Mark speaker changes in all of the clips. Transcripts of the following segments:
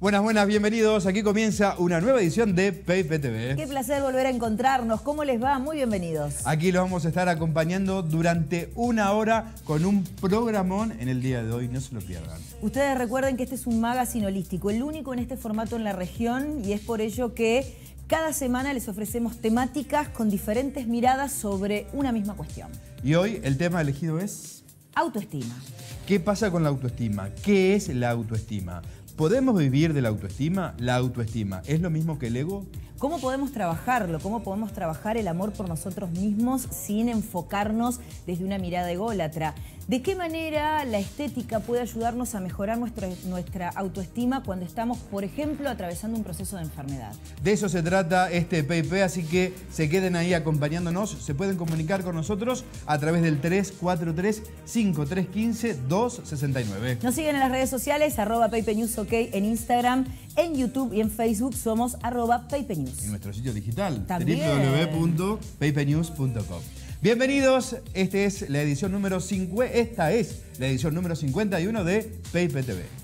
Speaker 1: Buenas, buenas, bienvenidos. Aquí comienza una nueva edición de PayPTV.
Speaker 2: Qué placer volver a encontrarnos. ¿Cómo les va? Muy bienvenidos.
Speaker 1: Aquí los vamos a estar acompañando durante una hora con un programón en el día de hoy. No se lo pierdan.
Speaker 2: Ustedes recuerden que este es un magazine holístico, el único en este formato en la región y es por ello que cada semana les ofrecemos temáticas con diferentes miradas sobre una misma cuestión.
Speaker 1: Y hoy el tema elegido es...
Speaker 2: Autoestima.
Speaker 1: ¿Qué pasa con la autoestima? ¿Qué es la autoestima? ¿Podemos vivir de la autoestima? ¿La autoestima es lo mismo que el ego?
Speaker 2: ¿Cómo podemos trabajarlo? ¿Cómo podemos trabajar el amor por nosotros mismos sin enfocarnos desde una mirada ególatra? ¿De qué manera la estética puede ayudarnos a mejorar nuestra, nuestra autoestima cuando estamos, por ejemplo, atravesando un proceso de enfermedad?
Speaker 1: De eso se trata este PIP, así que se queden ahí acompañándonos. Se pueden comunicar con nosotros a través del 343-5315-269.
Speaker 2: Nos siguen en las redes sociales, arroba News OK en Instagram, en YouTube y en Facebook somos arroba News.
Speaker 1: En nuestro sitio digital, www.papernews.com. Bienvenidos, esta es la edición número 5, esta es la edición número 51 de PayPTV.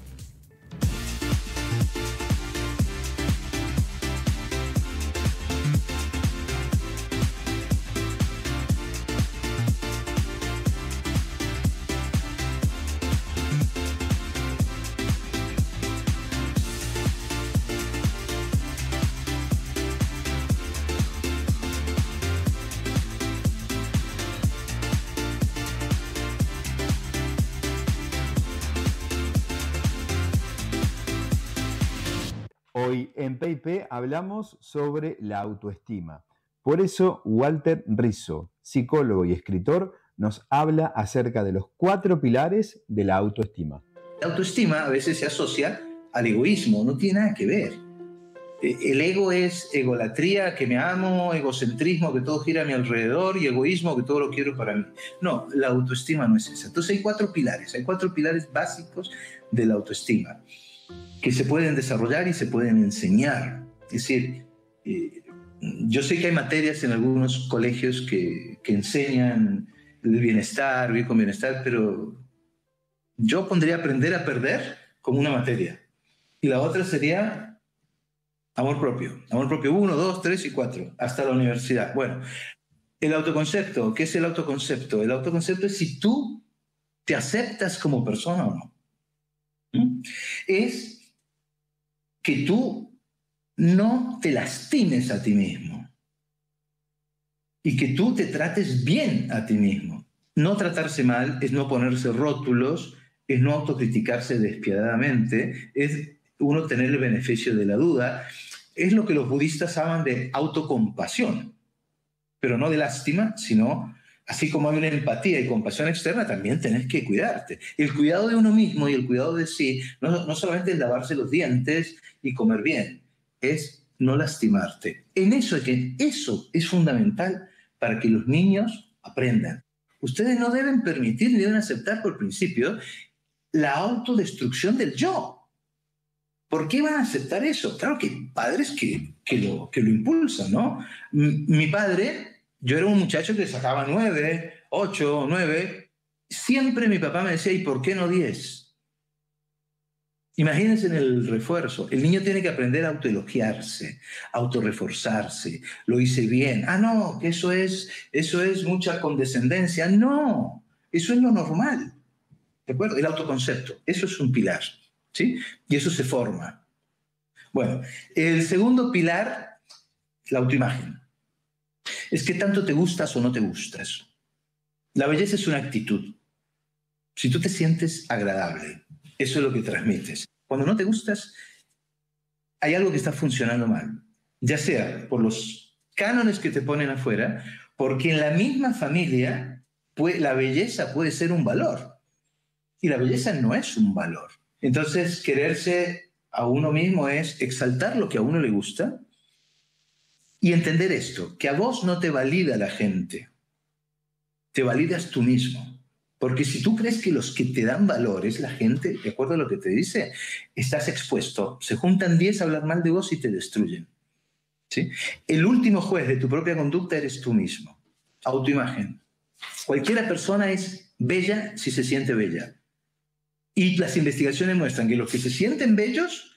Speaker 1: En PIP hablamos sobre la autoestima. Por eso Walter Rizzo, psicólogo y escritor, nos habla acerca de los cuatro pilares de la autoestima.
Speaker 3: La autoestima a veces se asocia al egoísmo, no tiene nada que ver. Eh, el ego es egolatría, que me amo, egocentrismo, que todo gira a mi alrededor, y egoísmo, que todo lo quiero para mí. No, la autoestima no es esa. Entonces hay cuatro pilares, hay cuatro pilares básicos de la autoestima que se pueden desarrollar y se pueden enseñar. Es decir, eh, yo sé que hay materias en algunos colegios que, que enseñan el bienestar, vivir con bienestar, pero yo pondría aprender a perder como una materia. Y la otra sería amor propio. Amor propio 1, 2, 3 y 4, hasta la universidad. Bueno, el autoconcepto, ¿qué es el autoconcepto? El autoconcepto es si tú te aceptas como persona o no. ¿Mm? Es que tú no te lastimes a ti mismo y que tú te trates bien a ti mismo. No tratarse mal es no ponerse rótulos, es no autocriticarse despiadadamente, es uno tener el beneficio de la duda. Es lo que los budistas llaman de autocompasión, pero no de lástima, sino Así como hay una empatía y compasión externa, también tenés que cuidarte. El cuidado de uno mismo y el cuidado de sí no, solamente es lavarse los dientes y comer bien, es no lastimarte. En eso, que eso es fundamental para que los niños aprendan. Ustedes no deben permitir ni deben aceptar por principio la autodestrucción del yo. ¿Por qué van a aceptar eso? Claro que hay padres que, que, lo, que lo impulsan, ¿no? mi padre yo era un muchacho que sacaba nueve, ocho, nueve. Siempre mi papá me decía, ¿y por qué no diez? Imagínense en el refuerzo. El niño tiene que aprender a autoelogiarse, autorreforzarse. Lo hice bien. Ah, no, que eso es, eso es mucha condescendencia. No, eso es lo normal. ¿De acuerdo? El autoconcepto. Eso es un pilar. ¿Sí? Y eso se forma. Bueno, el segundo pilar, la autoimagen es que tanto te gustas o no te gustas. La belleza es una actitud. Si tú te sientes agradable, eso es lo que transmites. Cuando no te gustas, hay algo que está funcionando mal, ya sea por los cánones que te ponen afuera, porque en la misma familia la belleza puede ser un valor y la belleza no es un valor. Entonces, quererse a uno mismo es exaltar lo que a uno le gusta y entender esto, que a vos no te valida la gente, te validas tú mismo. Porque si tú crees que los que te dan valor es la gente, de acuerdo a lo que te dice, estás expuesto. Se juntan 10 a hablar mal de vos y te destruyen. ¿Sí? El último juez de tu propia conducta eres tú mismo. Autoimagen. Cualquiera persona es bella si se siente bella. Y las investigaciones muestran que los que se sienten bellos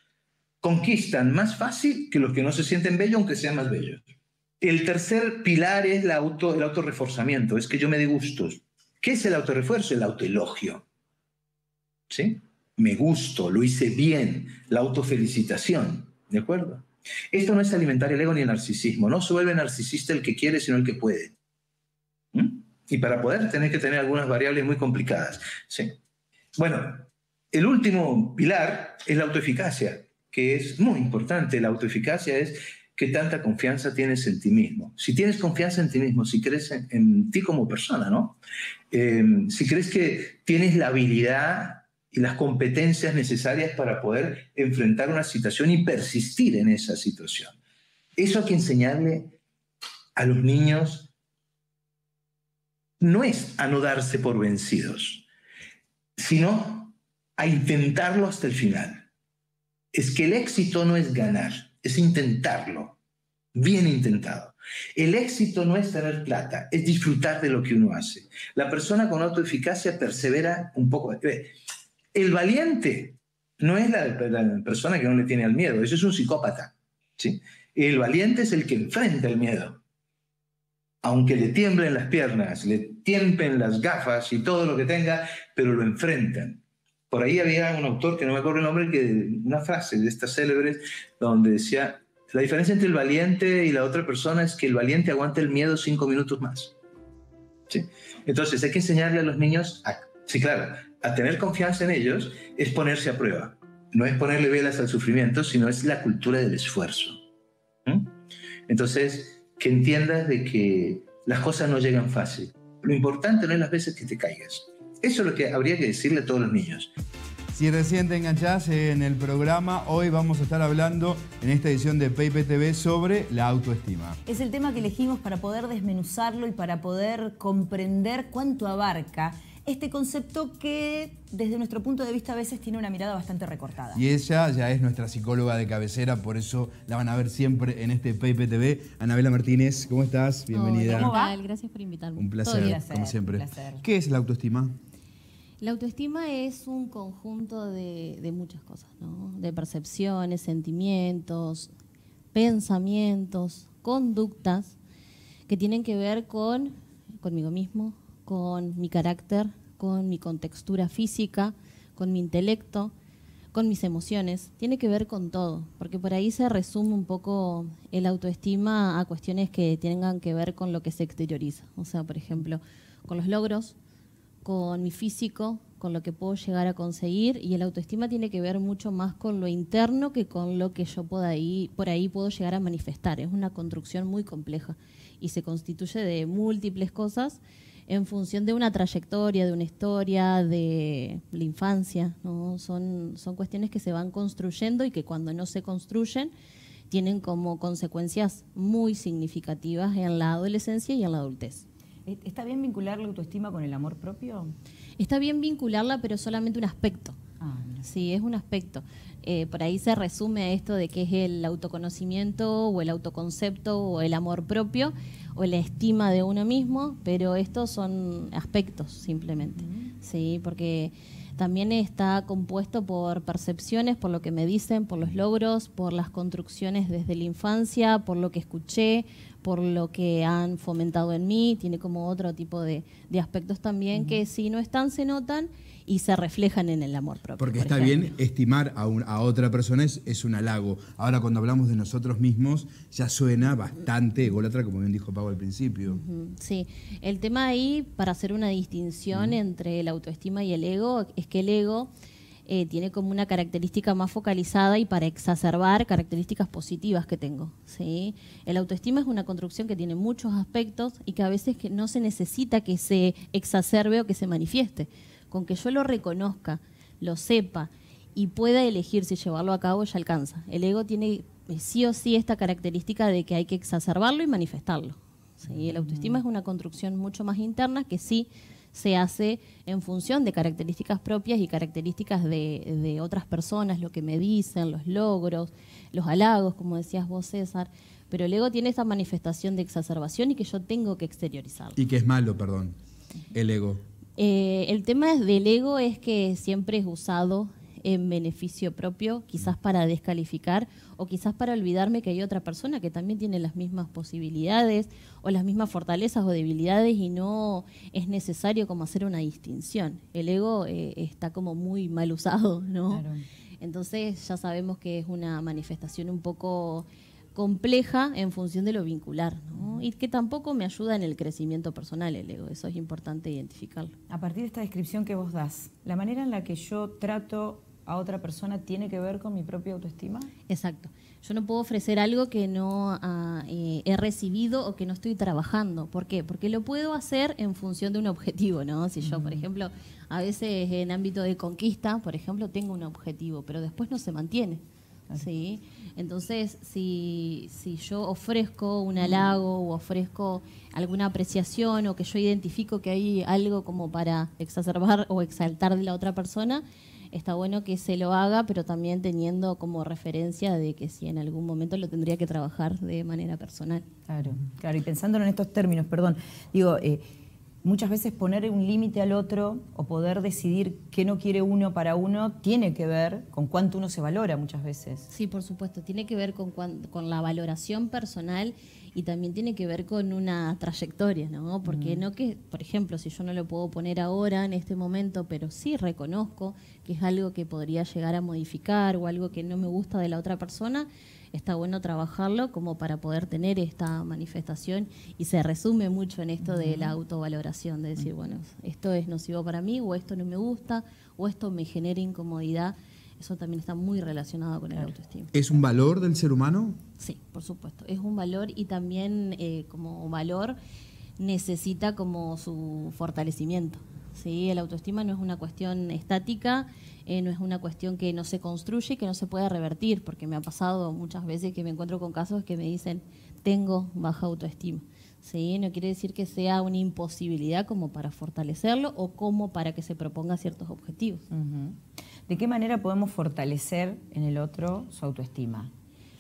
Speaker 3: conquistan más fácil que los que no se sienten bellos, aunque sean más bellos. El tercer pilar es el, auto, el autorreforzamiento, es que yo me dé gustos. ¿Qué es el autorrefuerzo? El autoelogio. ¿Sí? Me gusto, lo hice bien, la autofelicitación. ¿De acuerdo? Esto no es alimentar el ego ni el narcisismo. No se vuelve narcisista el que quiere, sino el que puede. ¿Mm? Y para poder tener que tener algunas variables muy complicadas. ¿sí? Bueno, el último pilar es la autoeficacia, que es muy importante. La autoeficacia es que tanta confianza tienes en ti mismo. Si tienes confianza en ti mismo, si crees en, ti como persona, ¿no? Eh, si crees que tienes la habilidad y las competencias necesarias para poder enfrentar una situación y persistir en esa situación. Eso hay que enseñarle a los niños no es a no darse por vencidos, sino a intentarlo hasta el final. Es que el éxito no es ganar, es intentarlo, bien intentado. El éxito no es tener plata, es disfrutar de lo que uno hace. La persona con autoeficacia persevera un poco. El valiente no es la, persona que no le tiene al miedo, eso es un psicópata. ¿sí? El valiente es el que enfrenta el miedo. Aunque le tiemblen las piernas, le tiempen las gafas y todo lo que tenga, pero lo enfrentan. Por ahí había un autor que no me acuerdo el nombre, que una frase de estas célebres, donde decía, la diferencia entre el valiente y la otra persona es que el valiente aguanta el miedo cinco minutos más. ¿Sí? Entonces hay que enseñarle a los niños, a, sí, claro, a tener confianza en ellos es ponerse a prueba. No es ponerle velas al sufrimiento, sino es la cultura del esfuerzo. Entonces, que entiendas de que las cosas no llegan fácil. Lo importante no es las veces que te caigas. Eso es lo que habría que decirle a todos los niños.
Speaker 1: Si recién te enganchás en el programa, hoy vamos a estar hablando en esta edición de TV sobre la autoestima.
Speaker 2: Es el tema que elegimos para poder desmenuzarlo y para poder comprender cuánto abarca este concepto que desde nuestro punto de vista a veces tiene una mirada bastante recortada.
Speaker 1: Y ella ya es nuestra psicóloga de cabecera, por eso la van a ver siempre en este PPTV. Anabela Martínez, ¿cómo estás? Bienvenida.
Speaker 4: ¿Cómo va? Gracias por invitarme.
Speaker 1: Un placer, como siempre. ¿Qué es la autoestima?
Speaker 4: La autoestima es un conjunto de, muchas cosas, ¿no? De percepciones, sentimientos, pensamientos, conductas que tienen que ver con conmigo mismo, con mi carácter, con mi contextura física, con mi intelecto, con mis emociones. Tiene que ver con todo, porque por ahí se resume un poco el autoestima a cuestiones que tengan que ver con lo que se exterioriza. O sea, por ejemplo, con los logros, con mi físico, con lo que puedo llegar a conseguir y el autoestima tiene que ver mucho más con lo interno que con lo que yo por ahí, por ahí puedo llegar a manifestar. Es una construcción muy compleja y se constituye de múltiples cosas en función de una trayectoria, de una historia, de la infancia. Son, son cuestiones que se van construyendo y que cuando no se construyen tienen como consecuencias muy significativas en la adolescencia y en la adultez.
Speaker 2: ¿E-, ¿Está bien vincular la autoestima con el amor propio?
Speaker 4: Está bien vincularla, pero solamente un aspecto. Ah, sí, es un aspecto. Eh, por ahí se resume esto de qué es el autoconocimiento o el autoconcepto o el amor propio o la estima de uno mismo, pero estos son aspectos simplemente, ¿sí? Porque también está compuesto por percepciones, por lo que me dicen, por los logros, por las construcciones desde la infancia, por lo que escuché, por lo que han fomentado en mí, tiene como otro tipo de, aspectos también que si no están se notan y se reflejan en el amor propio.
Speaker 1: Porque está bien estimar a, a otra persona es, un halago. Ahora cuando hablamos de nosotros mismos ya suena bastante ególatra, como bien dijo Pau al principio.
Speaker 4: Sí, el tema ahí, para hacer una distinción entre la autoestima y el ego, es que el ego... Eh, tiene como una característica más focalizada y para exacerbar características positivas que tengo. ¿sí? El autoestima es una construcción que tiene muchos aspectos y que a veces que no se necesita que se exacerbe o que se manifieste con que yo lo reconozca, lo sepa y pueda elegir si llevarlo a cabo, ya alcanza. El ego tiene eh, sí o sí esta característica de que hay que exacerbarlo y manifestarlo. ¿sí? El autoestima es una construcción mucho más interna que sí se hace en función de características propias y características de, de, otras personas, lo que me dicen, los logros, los halagos, como decías vos, César. Pero el ego tiene esta manifestación de exacerbación y que yo tengo que exteriorizarlo.
Speaker 1: Y que es malo, perdón, el ego.
Speaker 4: Eh, el tema del ego es que siempre es usado en beneficio propio, quizás para descalificar o quizás para olvidarme que hay otra persona que también tiene las mismas posibilidades o las mismas fortalezas o debilidades y no es necesario como hacer una distinción. El ego eh, está como muy mal usado, ¿no? Entonces ya sabemos que es una manifestación un poco compleja en función de lo vincular, ¿no? y que tampoco me ayuda en el crecimiento personal el ego, eso es importante identificarlo.
Speaker 2: A partir de esta descripción que vos das, la manera en la que yo trato a otra persona tiene que ver con mi propia autoestima?
Speaker 4: Exacto. Yo no puedo ofrecer algo que no ah, eh, he recibido o que no estoy trabajando. ¿Por qué? Porque lo puedo hacer en función de un objetivo, ¿no? Si yo, por ejemplo, a veces en ámbito de conquista, por ejemplo, tengo un objetivo, pero después no se mantiene. ¿Sí? Entonces, si, si yo ofrezco un halago o ofrezco alguna apreciación o que yo identifico que hay algo como para exacerbar o exaltar de la otra persona, está bueno que se lo haga, pero también teniendo como referencia de que si en algún momento lo tendría que trabajar de manera personal.
Speaker 2: Claro, claro, y pensándolo en estos términos, perdón, digo, eh, muchas veces poner un límite al otro o poder decidir qué no quiere uno para uno tiene que ver con cuánto uno se valora muchas veces.
Speaker 4: Sí, por supuesto, tiene que ver con, con la valoración personal y también tiene que ver con una trayectoria, ¿no? Porque mm. no que, por ejemplo, si yo no lo puedo poner ahora en este momento, pero sí reconozco que es algo que podría llegar a modificar o algo que no me gusta de la otra persona, está bueno trabajarlo como para poder tener esta manifestación y se resume mucho en esto de la autovaloración, de decir, bueno, esto es nocivo para mí o esto no me gusta o esto me genera incomodidad eso también está muy relacionado con el autoestima.
Speaker 1: ¿Es un valor del ser humano?
Speaker 4: Sí, por supuesto. Es un valor y también eh, como valor necesita como su fortalecimiento. ¿Sí? El autoestima no es una cuestión estática, eh, no es una cuestión que no se construye y que no se pueda revertir, porque me ha pasado muchas veces que me encuentro con casos que me dicen, tengo baja autoestima. ¿sí? No quiere decir que sea una imposibilidad como para fortalecerlo o como para que se proponga ciertos objetivos.
Speaker 2: ¿De qué manera podemos fortalecer en el otro su autoestima?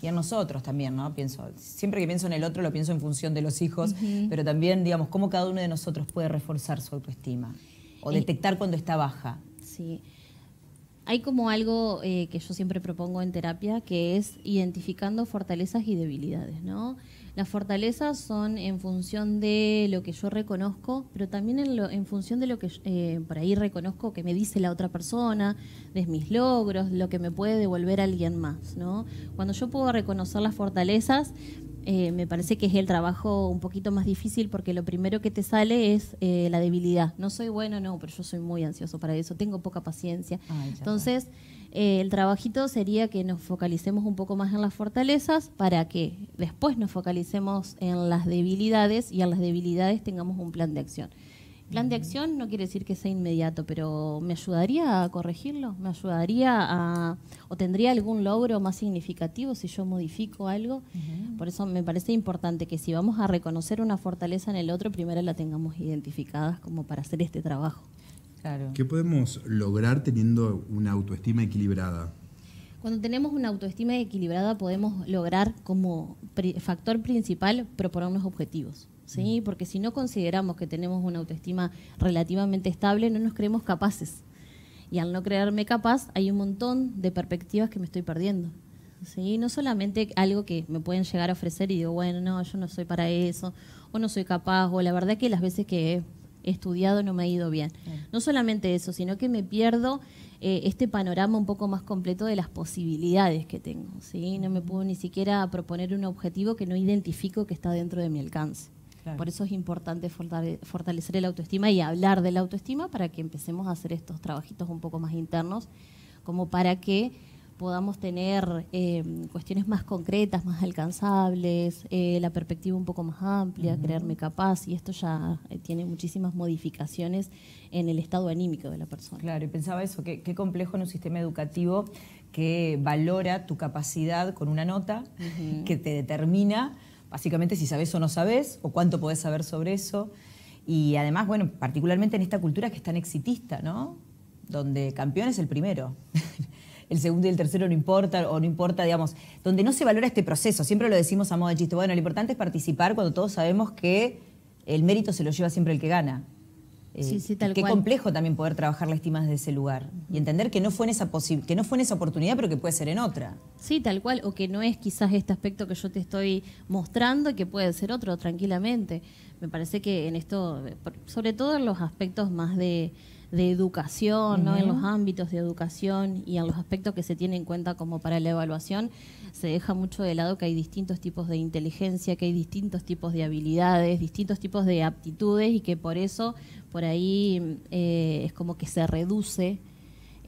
Speaker 2: Y en nosotros también, ¿no? Pienso, siempre que pienso en el otro lo pienso en función de los hijos, pero también, digamos, cómo cada uno de nosotros puede reforzar su autoestima o detectar cuando está baja.
Speaker 4: Sí. Hay como algo eh, que yo siempre propongo en terapia, que es identificando fortalezas y debilidades, ¿no? Las fortalezas son en función de lo que yo reconozco, pero también en, función de lo que eh, por ahí reconozco que me dice la otra persona, de mis logros, lo que me puede devolver alguien más. ¿no? Cuando yo puedo reconocer las fortalezas, eh, me parece que es el trabajo un poquito más difícil porque lo primero que te sale es eh, la debilidad. No soy bueno, no, pero yo soy muy ansioso para eso, tengo poca paciencia. Entonces, eh, el trabajito sería que nos focalicemos un poco más en las fortalezas para que después nos focalicemos en las debilidades y en las debilidades tengamos un plan de acción. Plan de acción no quiere decir que sea inmediato, pero ¿me ayudaría a corregirlo? ¿Me ayudaría a... o tendría algún logro más significativo si yo modifico algo? Por eso me parece importante que si vamos a reconocer una fortaleza en el otro, primero la tengamos identificadas como para hacer este trabajo.
Speaker 1: ¿Qué podemos lograr teniendo una autoestima equilibrada?
Speaker 4: Cuando tenemos una autoestima equilibrada podemos lograr como factor principal proponernos objetivos. ¿Sí? Mm. Porque si no consideramos que tenemos una autoestima relativamente estable, no nos creemos capaces. Y al no creerme capaz, hay un montón de perspectivas que me estoy perdiendo. ¿sí? No solamente algo que me pueden llegar a ofrecer y digo, bueno, no, yo no soy para eso, o no soy capaz, o la verdad que las veces que estudiado no me ha ido bien. No solamente eso, sino que me pierdo eh, este panorama un poco más completo de las posibilidades que tengo. ¿sí? No me puedo ni siquiera proponer un objetivo que no identifico que está dentro de mi alcance. Por eso es importante fortalecer el autoestima y hablar de la autoestima para que empecemos a hacer estos trabajitos un poco más internos, como para que podamos tener eh, cuestiones más concretas, más alcanzables, eh, la perspectiva un poco más amplia, creerme capaz, y esto ya eh, tiene muchísimas modificaciones en el estado anímico de la persona.
Speaker 2: Claro, y pensaba eso, qué, complejo en un sistema educativo que valora tu capacidad con una nota, que te determina básicamente si sabes o no sabes, o cuánto podés saber sobre eso. Y además, bueno, particularmente en esta cultura que es tan exitista, ¿no? Donde campeón es el primero. el segundo y el tercero no importa, o no importa, digamos, donde no se valora este proceso. Siempre lo decimos a modo de chiste. Bueno, lo importante es participar cuando todos sabemos que el mérito se lo lleva siempre el que gana. Eh, qué complejo también poder trabajar la estima desde ese lugar y entender que no fue en esa que no fue en esa oportunidad, pero que puede ser en otra.
Speaker 4: Sí, tal cual, o que no es quizás este aspecto que yo te estoy mostrando, que puede ser otro tranquilamente. Me parece que en esto, sobre todo en los aspectos más de, educación, ¿no? en los ámbitos de educación y en los aspectos que se tienen en cuenta como para la evaluación, se deja mucho de lado que hay distintos tipos de inteligencia, que hay distintos tipos de habilidades, distintos tipos de aptitudes y que por eso por ahí eh, es como que se reduce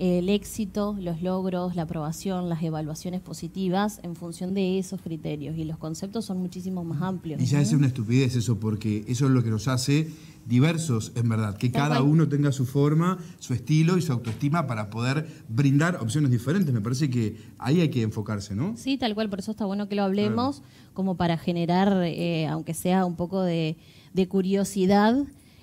Speaker 4: el éxito, los logros, la aprobación, las evaluaciones positivas en función de esos criterios y los conceptos son muchísimo más amplios.
Speaker 5: Y ya es una estupidez eso, porque eso es lo que nos hace diversos, en verdad, que cada uno tenga su forma, su estilo y su autoestima para poder brindar opciones diferentes. Me parece que ahí hay que enfocarse, ¿no?
Speaker 4: Sí, tal cual, por eso está bueno que lo hablemos, como para generar, eh, aunque sea un poco de, de curiosidad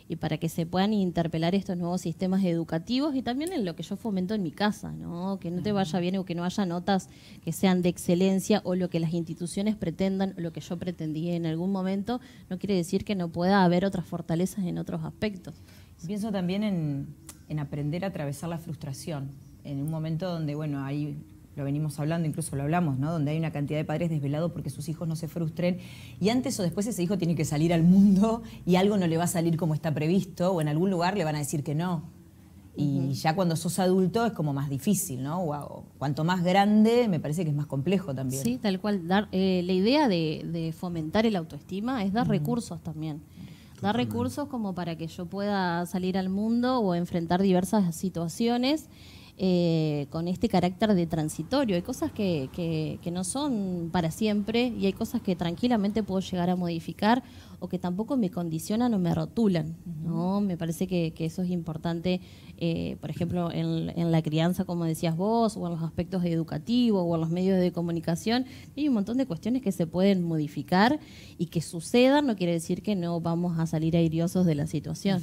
Speaker 4: y para que se puedan interpelar estos nuevos sistemas educativos y también en lo que yo fomento en mi casa, ¿no? que no te vaya bien o que no haya notas que sean de excelencia o lo que las instituciones pretendan o lo que yo pretendí en algún momento, no quiere decir que no pueda haber otras fortalezas en otros aspectos.
Speaker 2: Pienso también en, en aprender a atravesar la frustración, en un momento donde, bueno, hay lo venimos hablando, incluso lo hablamos, ¿no? Donde hay una cantidad de padres desvelados porque sus hijos no se frustren y antes o después ese hijo tiene que salir al mundo y algo no le va a salir como está previsto o en algún lugar le van a decir que no. Y ya cuando sos adulto es como más difícil, ¿no? O, cuanto más grande, me parece que es más complejo también.
Speaker 4: Sí, tal cual. Dar, eh, la idea de, fomentar el autoestima es dar recursos también. Dar recursos como para que yo pueda salir al mundo o enfrentar diversas situaciones eh, con este carácter de transitorio. Hay cosas que, que, que, no son para siempre y hay cosas que tranquilamente puedo llegar a modificar o que tampoco me condicionan o me rotulan. ¿no? Me parece que, eso es importante, eh, por ejemplo, en, la crianza, como decías vos, o en los aspectos educativos, o en los medios de comunicación. Hay un montón de cuestiones que se pueden modificar y que sucedan, no quiere decir que no vamos a salir airiosos de la situación.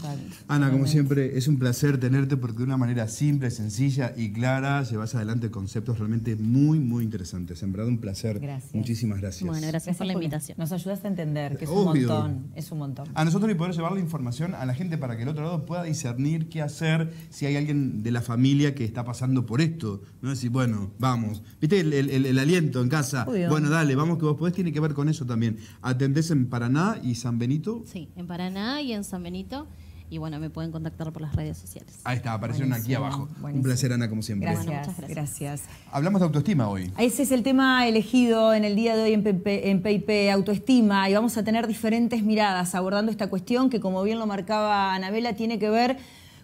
Speaker 5: Ana, como siempre, es un placer tenerte porque de una manera simple, sencilla y clara llevas adelante conceptos realmente muy, muy interesantes. En verdad, un placer. Gracias. Muchísimas gracias.
Speaker 4: Bueno, gracias, por la invitación.
Speaker 2: Nos ayudas a entender que es un montón es un montón.
Speaker 5: A nosotros y poder llevar la información a la gente para que el otro lado pueda discernir qué hacer si hay alguien de la familia que está pasando por esto. No decir, bueno, vamos. ¿Viste el, aliento en casa? Bueno, dale, vamos que vos podés, tiene que ver con eso también. ¿Atendés en Paraná y San Benito?
Speaker 4: Sí, en Paraná y en San Benito y bueno, me pueden contactar por las redes sociales.
Speaker 5: Ahí está, aparecieron aquí abajo. Un placer, Ana, como siempre.
Speaker 2: Gracias, gracias,
Speaker 5: Hablamos de autoestima hoy.
Speaker 2: Ese es el tema elegido en el día de hoy en, en PIP, autoestima, y vamos a tener diferentes miradas abordando esta cuestión que, como bien lo marcaba Anabela, tiene que ver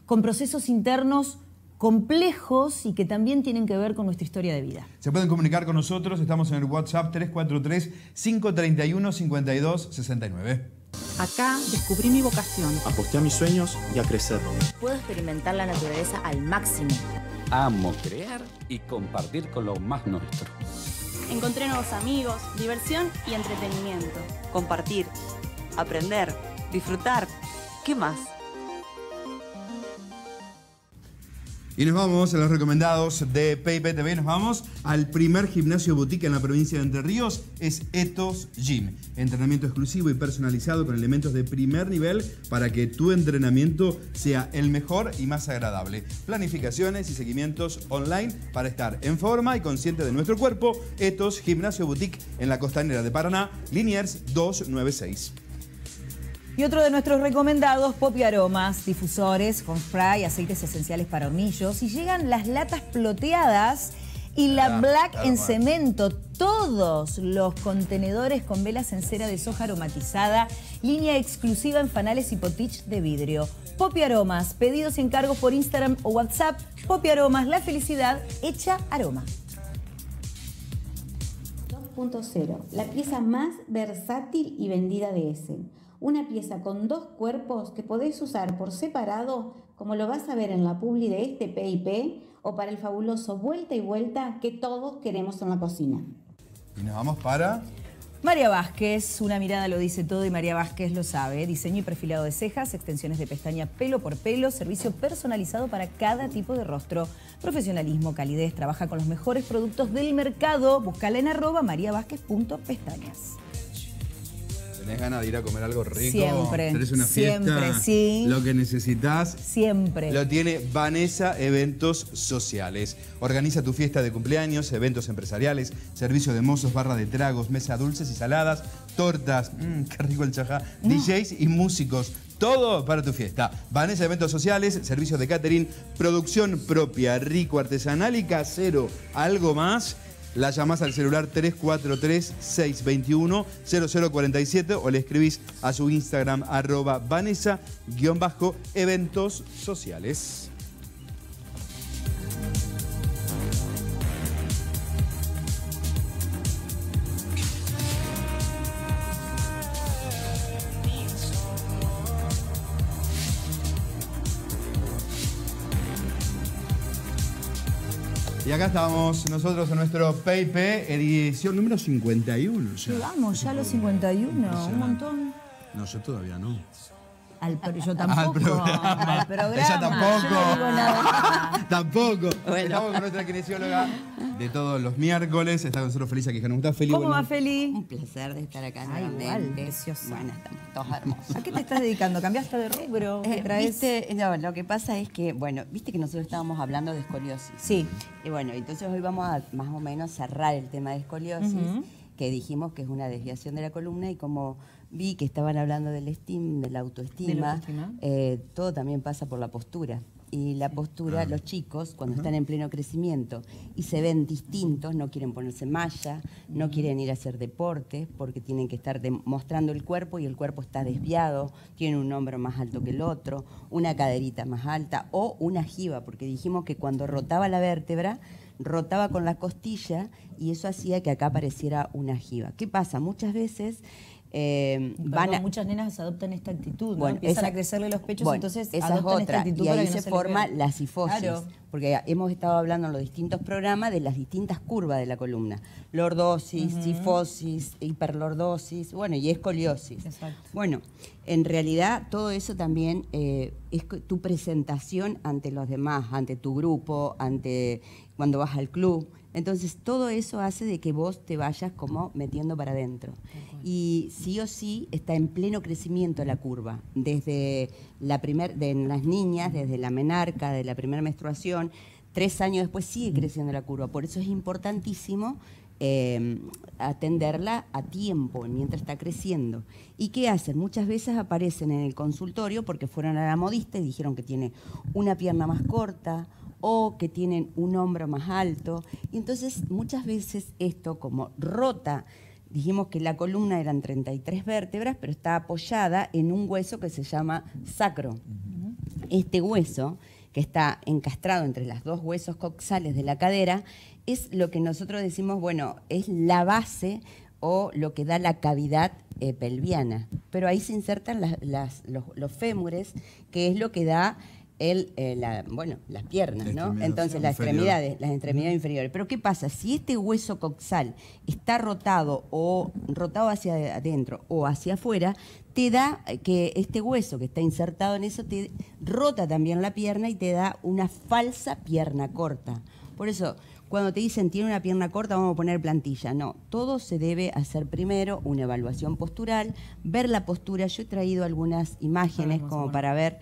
Speaker 2: con procesos internos complejos y que también tienen que ver con nuestra historia de vida.
Speaker 5: Se pueden comunicar con nosotros, estamos en el WhatsApp 343 531 5269.
Speaker 6: Acá descubrí mi vocación.
Speaker 7: Aposté a mis sueños y a crecer.
Speaker 8: Puedo experimentar la naturaleza al máximo.
Speaker 9: Amo crear y compartir con lo más nuestro.
Speaker 10: Encontré nuevos amigos, diversión y entretenimiento.
Speaker 11: Compartir, aprender, disfrutar. ¿Qué más?
Speaker 5: Y nos vamos a los recomendados de PayPay Nos vamos al primer gimnasio boutique en la provincia de Entre Ríos. Es Ethos Gym. Entrenamiento exclusivo y personalizado con elementos de primer nivel para que tu entrenamiento sea el mejor y más agradable. Planificaciones y seguimientos online para estar en forma y consciente de nuestro cuerpo. Ethos Gimnasio Boutique en la costanera de Paraná, Liniers 296.
Speaker 2: Y otro de nuestros recomendados, Pop y Aromas, difusores con spray, aceites esenciales para hornillos. Y llegan las latas ploteadas y la Black en cemento. Todos los contenedores con velas en cera de soja aromatizada. Línea exclusiva en fanales y potich de vidrio. Pop y Aromas, pedidos y encargos por Instagram o WhatsApp. Pop y Aromas, la felicidad hecha aroma.
Speaker 12: 2.0, la pieza más versátil y vendida de Essen una pieza con dos cuerpos que podés usar por separado, como lo vas a ver en la publi de este PIP, o para el fabuloso vuelta y vuelta que todos queremos en la cocina.
Speaker 5: Y nos vamos para...
Speaker 2: María Vázquez, una mirada lo dice todo y María Vázquez lo sabe. Diseño y perfilado de cejas, extensiones de pestaña pelo por pelo, servicio personalizado para cada tipo de rostro. Profesionalismo, calidez, trabaja con los mejores productos del mercado. Búscala en arroba mariavázquez.pestañas.
Speaker 5: ¿Tenés ganas de ir a comer algo rico?
Speaker 2: Siempre,
Speaker 5: ¿Tenés una fiesta?
Speaker 2: siempre, sí.
Speaker 5: Lo que necesitas
Speaker 2: Siempre.
Speaker 5: lo tiene Vanessa Eventos Sociales. Organiza tu fiesta de cumpleaños, eventos empresariales, servicio de mozos, barra de tragos, mesa dulces y saladas, tortas, mmm, qué rico el chajá, DJs y músicos. Todo para tu fiesta. Vanessa Eventos Sociales, servicios de catering, producción propia, rico, artesanal y casero. ¿Algo más? La llamás al celular 343-621-0047 o le escribís a su Instagram arroba Vanessa-eventos sociales. Acá estamos nosotros en nuestro PIP, edición número 51.
Speaker 2: Sí, vamos, ya a los 51, un montón.
Speaker 5: No, yo todavía no.
Speaker 2: Al, pero yo tampoco.
Speaker 5: Al programa.
Speaker 2: Al programa.
Speaker 5: Ella tampoco.
Speaker 2: Yo no digo nada.
Speaker 5: tampoco. Estamos con nuestra kinesióloga de todos los miércoles. Está con nosotros Felisa Quijano. ¿Cómo estás, Feli?
Speaker 2: ¿Cómo
Speaker 5: Bueno,
Speaker 2: va, Feli?
Speaker 13: Un placer de estar acá
Speaker 2: Ay, igual, preciosa.
Speaker 13: Bueno, estamos todos hermosos.
Speaker 2: ¿A qué te estás dedicando? ¿Cambiaste de rubro? ¿Qué
Speaker 13: Eh,
Speaker 2: traes?
Speaker 13: viste, no, lo que pasa es que, bueno, viste que nosotros estábamos hablando de escoliosis.
Speaker 2: Sí.
Speaker 13: Y bueno, entonces hoy vamos a más o menos cerrar el tema de escoliosis, que dijimos que es una desviación de la columna y como vi que estaban hablando del esteem, de la autoestima,
Speaker 2: De la autoestima.
Speaker 13: eh, todo también pasa por la postura. Y la
Speaker 2: Ah.
Speaker 13: postura, los chicos, cuando están en pleno crecimiento y se ven distintos, no quieren ponerse malla, no quieren ir a hacer deporte porque tienen que estar mostrando el cuerpo y el cuerpo está desviado, tienen un hombro más alto que el otro, una caderita más alta o una jiba, porque dijimos que cuando rotaba la vértebra, rotaba con la costilla y eso hacía que acá apareciera una jiba. ¿Qué pasa? Muchas veces eh,
Speaker 2: Perdón,
Speaker 13: van a...
Speaker 2: muchas nenas adoptan esta actitud, ¿no?
Speaker 13: Bueno,
Speaker 2: Empiezan
Speaker 13: esa-
Speaker 2: a crecerle los pechos,
Speaker 13: bueno,
Speaker 2: entonces
Speaker 13: esa es
Speaker 2: adoptan esta
Speaker 13: otra.
Speaker 2: actitud
Speaker 13: y
Speaker 2: para
Speaker 13: ahí
Speaker 2: no
Speaker 13: se forma la sifosis.
Speaker 2: Claro.
Speaker 13: Porque hemos estado hablando en los distintos programas de las distintas curvas de la columna. Lordosis, sifosis, hiperlordosis, bueno, y escoliosis.
Speaker 2: Exacto.
Speaker 13: Bueno, en realidad todo eso también eh, es tu presentación ante los demás, ante tu grupo, ante cuando vas al club. Entonces todo eso hace de que vos te vayas como metiendo para adentro. Y sí o sí está en pleno crecimiento la curva. Desde la primer, de en las niñas, desde la menarca, de la primera menstruación, tres años después sigue creciendo la curva. Por eso es importantísimo eh, atenderla a tiempo mientras está creciendo. ¿Y qué hacen? Muchas veces aparecen en el consultorio porque fueron a la modista y dijeron que tiene una pierna más corta o que tienen un hombro más alto. Y entonces muchas veces esto como rota, dijimos que la columna eran 33 vértebras, pero está apoyada en un hueso que se llama sacro. Este hueso, que está encastrado entre las dos huesos coxales de la cadera, es lo que nosotros decimos, bueno, es la base o lo que da la cavidad eh, pelviana. Pero ahí se insertan las- las- los, los fémures, que es lo que da el, eh, la- bueno, las piernas,
Speaker 5: La
Speaker 13: ¿no? Entonces las
Speaker 5: inferior.
Speaker 13: extremidades, las extremidades inferiores. Pero ¿qué pasa? Si este hueso coxal está rotado o rotado hacia adentro o hacia afuera, te da eh, que este hueso que está insertado en eso te rota también la pierna y te da una falsa pierna corta. Por eso, cuando te dicen tiene una pierna corta, vamos a poner plantilla. No, todo se debe hacer primero, una evaluación postural, ver la postura. Yo he traído algunas imágenes como para ver,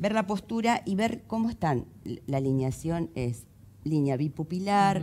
Speaker 13: ver la postura y ver cómo están. La alineación es línea bipupilar,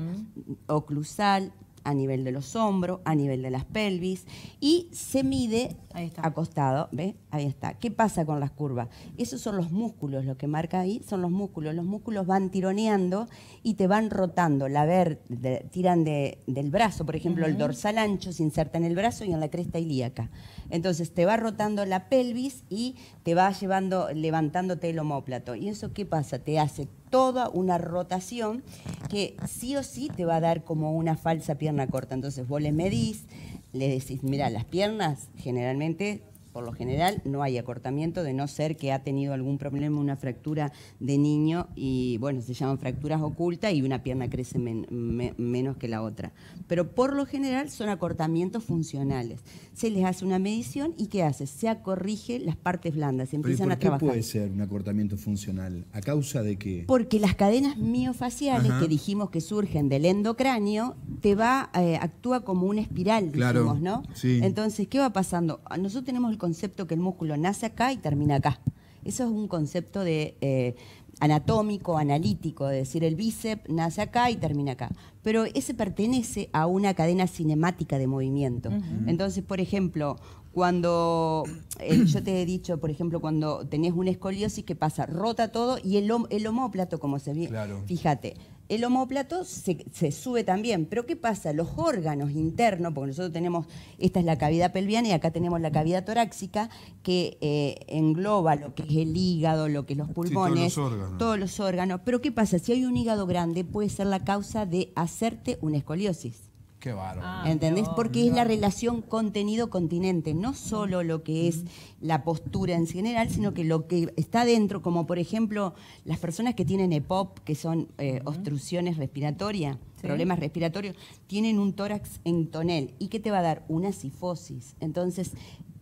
Speaker 13: oclusal, a nivel de los hombros, a nivel de las pelvis y se mide acostado, ¿ves? Ahí está. ¿Qué pasa con las curvas? Esos son los músculos, lo que marca ahí son los músculos. Los músculos van tironeando y te van rotando. La ver, de- tiran de- del brazo, por ejemplo, el dorsal ancho se inserta en el brazo y en la cresta ilíaca. Entonces te va rotando la pelvis y te va llevando, levantándote el omóplato. ¿Y eso qué pasa? Te hace toda una rotación que sí o sí te va a dar como una falsa pierna corta. Entonces vos le medís, le decís, mira, las piernas generalmente Por lo general no hay acortamiento de no ser que ha tenido algún problema, una fractura de niño y bueno, se llaman fracturas ocultas y una pierna crece men- me- menos que la otra. Pero por lo general son acortamientos funcionales. Se les hace una medición y ¿qué hace? Se corrige las partes blandas, se
Speaker 5: Pero ¿y
Speaker 13: empiezan
Speaker 5: por
Speaker 13: a
Speaker 5: qué
Speaker 13: trabajar.
Speaker 5: puede ser un acortamiento funcional? ¿A causa de qué?
Speaker 13: Porque las cadenas miofaciales
Speaker 5: Ajá.
Speaker 13: que dijimos que surgen del endocráneo, te va, eh, actúa como una espiral,
Speaker 5: Claro,
Speaker 13: dijimos, ¿no?
Speaker 5: sí.
Speaker 13: Entonces, ¿qué va pasando? Nosotros tenemos el concepto que el músculo nace acá y termina acá. Eso es un concepto de eh, anatómico, analítico, de decir el bíceps nace acá y termina acá. Pero ese pertenece a una cadena cinemática de movimiento. Entonces, por ejemplo, cuando eh, yo te he dicho, por ejemplo, cuando tenés una escoliosis, ¿qué pasa? Rota todo y el, el homóplato, como se ve,
Speaker 5: Claro.
Speaker 13: fíjate, el homóplato se, se sube también, pero ¿qué pasa? Los órganos internos, porque nosotros tenemos, esta es la cavidad pelviana y acá tenemos la cavidad torácica, que eh, engloba lo que es el hígado, lo que es los pulmones,
Speaker 5: los órganos.
Speaker 13: todos los órganos. Pero ¿qué pasa? Si hay un hígado grande, puede ser la causa de hacerte una escoliosis.
Speaker 5: Qué bárbaro.
Speaker 2: Ah,
Speaker 13: ¿Entendés? Porque es la relación contenido-continente, no solo lo que es la postura en general, sino que lo que está dentro, como por ejemplo las personas que tienen EPOP, que son eh, obstrucciones respiratorias,
Speaker 2: Sí.
Speaker 13: problemas respiratorios, tienen un tórax en tonel. ¿Y qué te va a dar? Una sifosis. Entonces,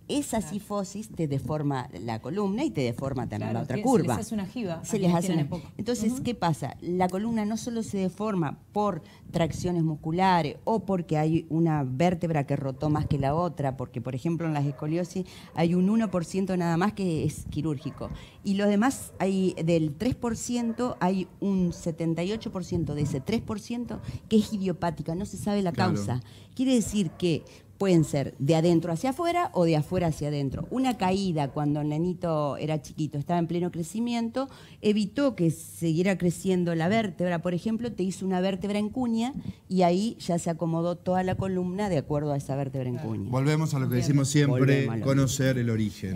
Speaker 13: esa sifosis te deforma la columna y te deforma también
Speaker 2: Claro,
Speaker 13: la otra curva.
Speaker 2: Se les hace una jiba.
Speaker 13: Se les hace una-. Entonces. ¿qué pasa? La columna no solo se deforma por tracciones musculares o porque hay una vértebra que rotó más que la otra, porque por ejemplo en las escoliosis hay un 1% nada más que es quirúrgico. Y los demás, hay del 3%, hay un 78% de ese 3% que es idiopática, no se sabe la
Speaker 5: Claro.
Speaker 13: causa. Quiere decir que pueden ser de adentro hacia afuera o de afuera hacia adentro. Una caída cuando el nenito era chiquito, estaba en pleno crecimiento, evitó que siguiera creciendo la vértebra, por ejemplo, te hizo una vértebra en cuña y ahí ya se acomodó toda la columna de acuerdo a esa vértebra en cuña.
Speaker 5: Volvemos a lo que decimos siempre, conocer el origen.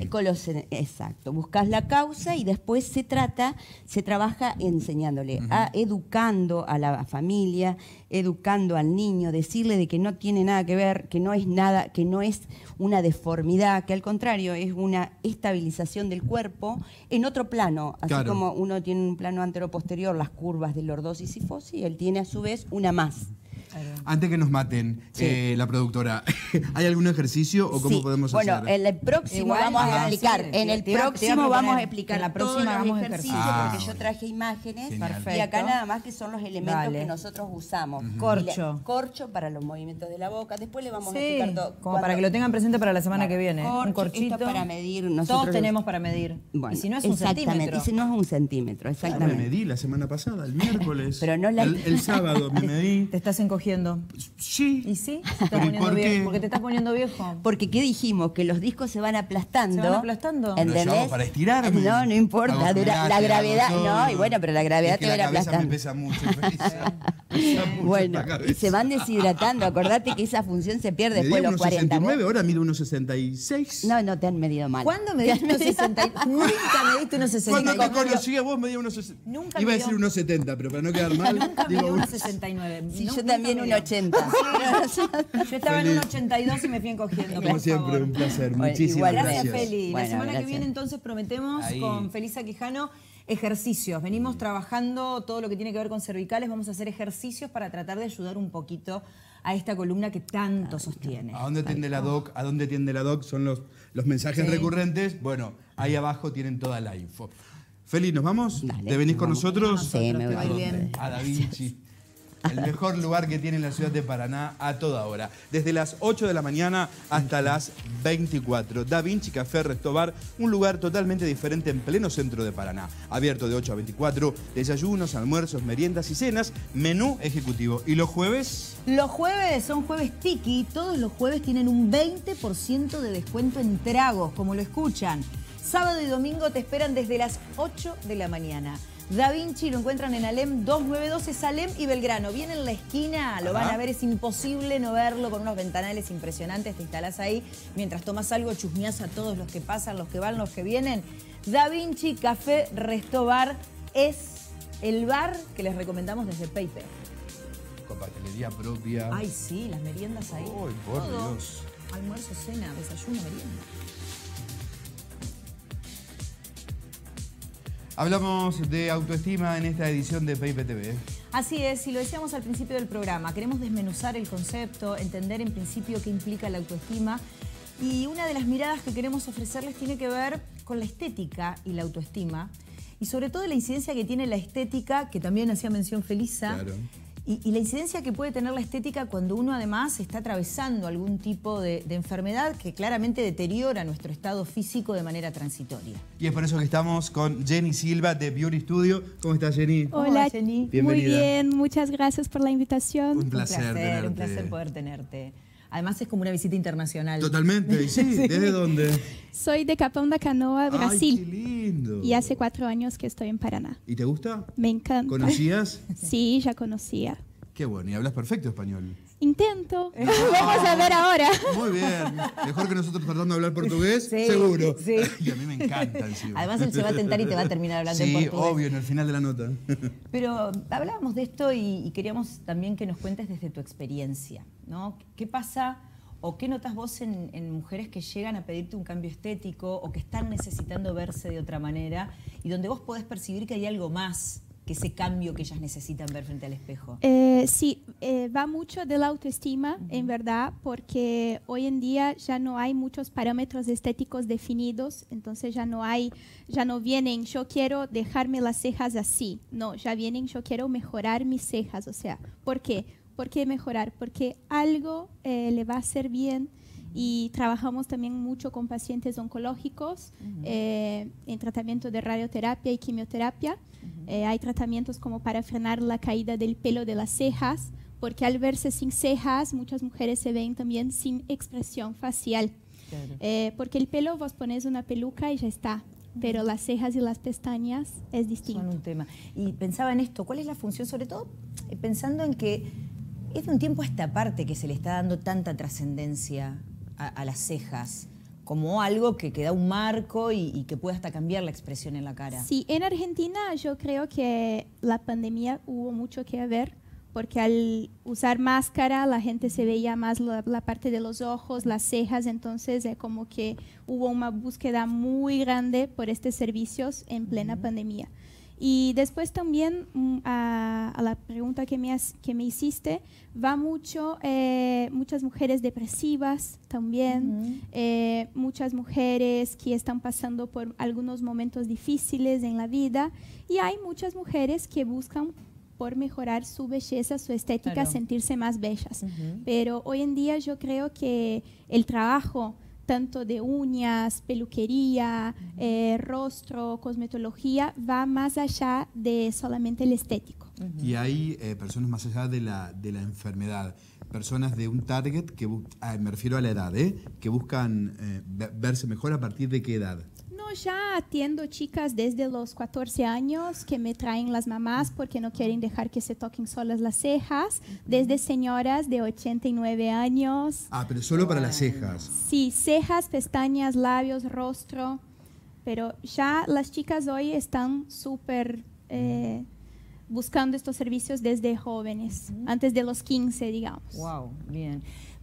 Speaker 13: Exacto. Buscas la causa y después se trata, se trabaja enseñándole, a, educando a la familia, educando al niño, decirle de que no tiene nada que ver, que no es nada, que no es una deformidad, que al contrario es una estabilización del cuerpo en otro plano, así
Speaker 5: Claro.
Speaker 13: como uno tiene un plano antero-posterior, las curvas de lordosis y fosis, él tiene a su vez una más.
Speaker 5: Antes que nos maten,
Speaker 13: Sí.
Speaker 5: eh, la productora, ¿hay algún ejercicio o cómo
Speaker 13: Sí.
Speaker 5: podemos
Speaker 13: bueno,
Speaker 5: hacer?
Speaker 13: en el próximo
Speaker 2: Igual,
Speaker 13: vamos
Speaker 2: ajá,
Speaker 13: a explicar.
Speaker 2: sí,
Speaker 13: en el
Speaker 2: te te a
Speaker 13: próximo vamos a explicar
Speaker 2: en la próxima
Speaker 13: todos los
Speaker 2: hagamos
Speaker 13: ejercicios
Speaker 2: ejercicios.
Speaker 5: Ah,
Speaker 13: porque yo
Speaker 5: bueno.
Speaker 13: traje imágenes
Speaker 5: Genial.
Speaker 13: y acá
Speaker 2: Perfecto.
Speaker 13: nada más que son los elementos
Speaker 2: Dale.
Speaker 13: que nosotros usamos.
Speaker 2: Corcho.
Speaker 13: Le- corcho para los movimientos de la boca. Después le vamos a
Speaker 2: Sí,
Speaker 13: explicar todo.
Speaker 2: como
Speaker 13: Cuando-
Speaker 2: para que lo tengan presente para la semana que viene.
Speaker 13: corcho,
Speaker 2: un corchito.
Speaker 13: esto para medir.
Speaker 2: Todos tenemos para medir.
Speaker 13: Bueno,
Speaker 2: y si no es un
Speaker 13: exactamente,
Speaker 2: centímetro.
Speaker 13: Y si no es un centímetro,
Speaker 5: Yo me
Speaker 13: exactamente.
Speaker 5: medí la semana pasada, el miércoles.
Speaker 13: Pero no la-
Speaker 5: el, el sábado me medí.
Speaker 2: Te estás encogiendo.
Speaker 5: Sí.
Speaker 2: ¿Y sí? ¿Te estás
Speaker 5: ¿Pero
Speaker 2: poniendo
Speaker 5: por
Speaker 2: viejo?
Speaker 5: qué?
Speaker 2: Porque te estás poniendo viejo.
Speaker 13: Porque ¿qué dijimos? Que los discos se van aplastando.
Speaker 2: ¿Se van aplastando?
Speaker 5: Pero yo
Speaker 13: ¿Entendés?
Speaker 5: hago para estirarme.
Speaker 13: No, no importa.
Speaker 5: Hago
Speaker 13: la
Speaker 5: gimnasia,
Speaker 13: gravedad, no, y bueno, pero la gravedad
Speaker 5: Es que
Speaker 13: te va a ir
Speaker 5: la cabeza me
Speaker 13: aplastando.
Speaker 5: pesa mucho. Pesa mucho
Speaker 13: Bueno,
Speaker 5: la
Speaker 13: y se van deshidratando. Acordate que esa función se pierde después de los 40.
Speaker 5: 1,69, ahora mido 1,66.
Speaker 13: No, no te han medido mal.
Speaker 2: ¿Cuándo me diste unos 60? Nunca me diste unos 60.
Speaker 5: Cuando te conocí a vos medía unos 60.
Speaker 2: Nunca
Speaker 5: Iba a decir unos 70, pero para no quedar mal,
Speaker 2: Nunca me
Speaker 5: digo
Speaker 2: dio
Speaker 5: unos-
Speaker 2: unos 69.
Speaker 13: Sí, yo
Speaker 2: nunca me
Speaker 13: un
Speaker 2: dio.
Speaker 13: 80.
Speaker 2: Yo estaba en un
Speaker 5: Feliz.
Speaker 2: 82 y me fui encogiendo.
Speaker 5: Como
Speaker 2: por
Speaker 5: siempre,
Speaker 2: favor.
Speaker 5: un placer.
Speaker 13: Bueno,
Speaker 5: Muchísimas
Speaker 13: igualmente.
Speaker 2: Gracias,
Speaker 5: gracias.
Speaker 2: Feli. la semana que viene entonces prometemos
Speaker 14: Ahí.
Speaker 2: con Felisa Quijano ejercicios. Venimos trabajando todo lo que tiene que ver con cervicales. Vamos a hacer ejercicios para tratar de ayudar un poquito a esta columna que tanto sostiene.
Speaker 5: ¿A dónde tiende la doc? ¿A dónde tiende la doc? Son los, los mensajes
Speaker 2: Sí.
Speaker 5: recurrentes. Bueno, ahí abajo tienen toda la info. Feli, ¿nos vamos?
Speaker 13: Dale,
Speaker 5: ¿Te venís con
Speaker 13: vamos.
Speaker 5: nosotros?
Speaker 13: Sí, me voy.
Speaker 5: A Da Vinci. El mejor lugar que tiene la ciudad de Paraná a toda hora. Desde las 8 de la mañana hasta las 24. Da Vinci Café Restobar, un lugar totalmente diferente en pleno centro de Paraná. Abierto de 8 a 24, desayunos, almuerzos, meriendas y cenas, menú ejecutivo. ¿Y los jueves?
Speaker 2: Los jueves son jueves tiki. Todos los jueves tienen un 20% de descuento en tragos, como lo escuchan. Sábado y domingo te esperan desde las 8 de la mañana. Da Vinci lo encuentran en Alem 292, es Alem y Belgrano. Viene en la esquina, lo van a ver, es imposible no verlo con unos ventanales impresionantes. Te instalás ahí mientras tomas algo, chusmeás a todos los que pasan, los que van, los que vienen. Da Vinci Café Resto Bar es el bar que les recomendamos desde PayPal.
Speaker 5: Con pastelería propia.
Speaker 2: Ay, sí, las meriendas ahí.
Speaker 5: Ay, por
Speaker 2: Todo.
Speaker 5: Dios.
Speaker 2: Almuerzo, cena, desayuno, merienda.
Speaker 1: Hablamos de autoestima en esta edición de PIPTV.
Speaker 2: Así es, y lo decíamos al principio del programa, queremos desmenuzar el concepto, entender en principio qué implica la autoestima y una de las miradas que queremos ofrecerles tiene que ver con la estética y la autoestima y sobre todo la incidencia que tiene la estética, que también hacía mención Felisa,
Speaker 1: Claro.
Speaker 2: Y, y la incidencia que puede tener la estética cuando uno además está atravesando algún tipo de, de enfermedad que claramente deteriora nuestro estado físico de manera transitoria.
Speaker 1: Y es por eso que estamos con Jenny Silva de Beauty Studio. ¿Cómo estás, Jenny?
Speaker 2: Hola, Jenny.
Speaker 1: Bienvenida.
Speaker 15: Muy bien, muchas gracias por la invitación.
Speaker 1: Un placer,
Speaker 2: un placer,
Speaker 1: tenerte.
Speaker 2: un placer poder tenerte. Además es como una visita internacional.
Speaker 1: Totalmente, y sí, ¿desde dónde?
Speaker 15: Soy de Capão da Canoa, Brasil.
Speaker 1: Ay, qué lindo.
Speaker 15: Y hace cuatro años que estoy en Paraná.
Speaker 1: ¿Y te gusta?
Speaker 15: Me encanta.
Speaker 1: ¿Conocías?
Speaker 15: Sí, ya conocía.
Speaker 1: Qué bueno, y hablas perfecto español.
Speaker 15: Intento. Vamos a ver ahora.
Speaker 1: Muy bien. Mejor que nosotros tratando de hablar portugués,
Speaker 2: Sí,
Speaker 1: seguro.
Speaker 2: sí.
Speaker 1: Y a mí me encanta encima.
Speaker 2: Además él se va a tentar y te va a terminar hablando
Speaker 1: sí,
Speaker 2: en portugués.
Speaker 1: obvio, en el final de la nota.
Speaker 2: Pero hablábamos de esto y, y queríamos también que nos cuentes desde tu experiencia, ¿no? ¿Qué pasa o qué notas vos en, en mujeres que llegan a pedirte un cambio estético o que están necesitando verse de otra manera y donde vos podés percibir que hay algo más que ese cambio que ellas necesitan ver frente al espejo?
Speaker 15: Eh, sí, eh, va mucho de la autoestima, en verdad, porque hoy en día ya no hay muchos parámetros estéticos definidos, entonces ya no hay, ya no vienen, yo quiero dejarme las cejas así, no, ya vienen, yo quiero mejorar mis cejas, o sea, ¿por qué? ¿Por qué mejorar? Porque algo eh, le va a hacer bien y trabajamos también mucho con pacientes oncológicos eh, en tratamiento de radioterapia y quimioterapia. Eh, hay tratamientos como para frenar la caída del pelo de las cejas, porque al verse sin cejas, muchas mujeres se ven también sin expresión facial. Eh, porque el pelo vos pones una peluca y ya está, pero las cejas y las pestañas es distinto.
Speaker 2: Son un tema. Y pensaba en esto, ¿cuál es la función? Sobre todo eh, pensando en que es de un tiempo a esta parte que se le está dando tanta trascendencia a, a las cejas, como algo que, que da un marco y, y que puede hasta cambiar la expresión en la cara.
Speaker 15: Sí, en Argentina yo creo que la pandemia hubo mucho que ver porque al usar máscara la gente se veía más la, la parte de los ojos, las cejas, entonces es como que hubo una búsqueda muy grande por estos servicios en plena pandemia. Y después también mm, a, a la pregunta que me, has- que me hiciste, va mucho, eh, muchas mujeres depresivas también, eh, muchas mujeres que están pasando por algunos momentos difíciles en la vida y hay muchas mujeres que buscan por mejorar su belleza, su estética,
Speaker 2: Claro.
Speaker 15: sentirse más bellas. Pero hoy en día yo creo que el trabajo tanto de uñas, peluquería, eh, rostro, cosmetología, va más allá de solamente el estético.
Speaker 1: Y hay eh, personas más allá de la, de la enfermedad, personas de un target, que bu- ah, me refiero a la edad, ¿eh? que buscan eh, ve- verse mejor a partir de qué edad.
Speaker 15: No, ya atiendo chicas desde los 14 años que me traen las mamás porque no quieren dejar que se toquen solas las cejas, desde señoras de 89 años.
Speaker 1: Ah, pero solo para las cejas.
Speaker 15: Sí, cejas, pestañas, labios, rostro. Pero ya las chicas hoy están súper eh, buscando estos servicios desde jóvenes, antes de los 15, digamos.
Speaker 2: Wow, bien.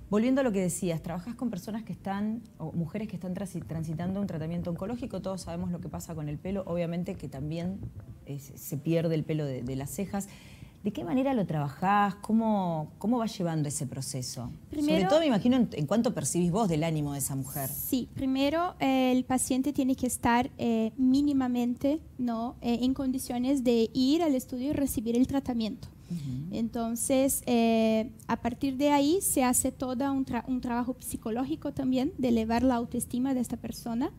Speaker 2: Volviendo a lo que decías, trabajas con personas que están, o mujeres que están transi- transitando un tratamiento oncológico, todos sabemos lo que pasa con el pelo, obviamente que también eh, se- pierde el pelo de, de las cejas. ¿De qué manera lo trabajás? ¿Cómo, cómo vas llevando ese proceso? Sobre todo me imagino en, en cuánto percibís vos del ánimo de esa mujer.
Speaker 15: Sí, primero eh, el paciente tiene que estar eh, mínimamente ¿no? Eh, en condiciones de ir al estudio y recibir el tratamiento. Entonces, eh, a partir de ahí se hace todo un, tra- psicológico también de elevar la autoestima de esta persona.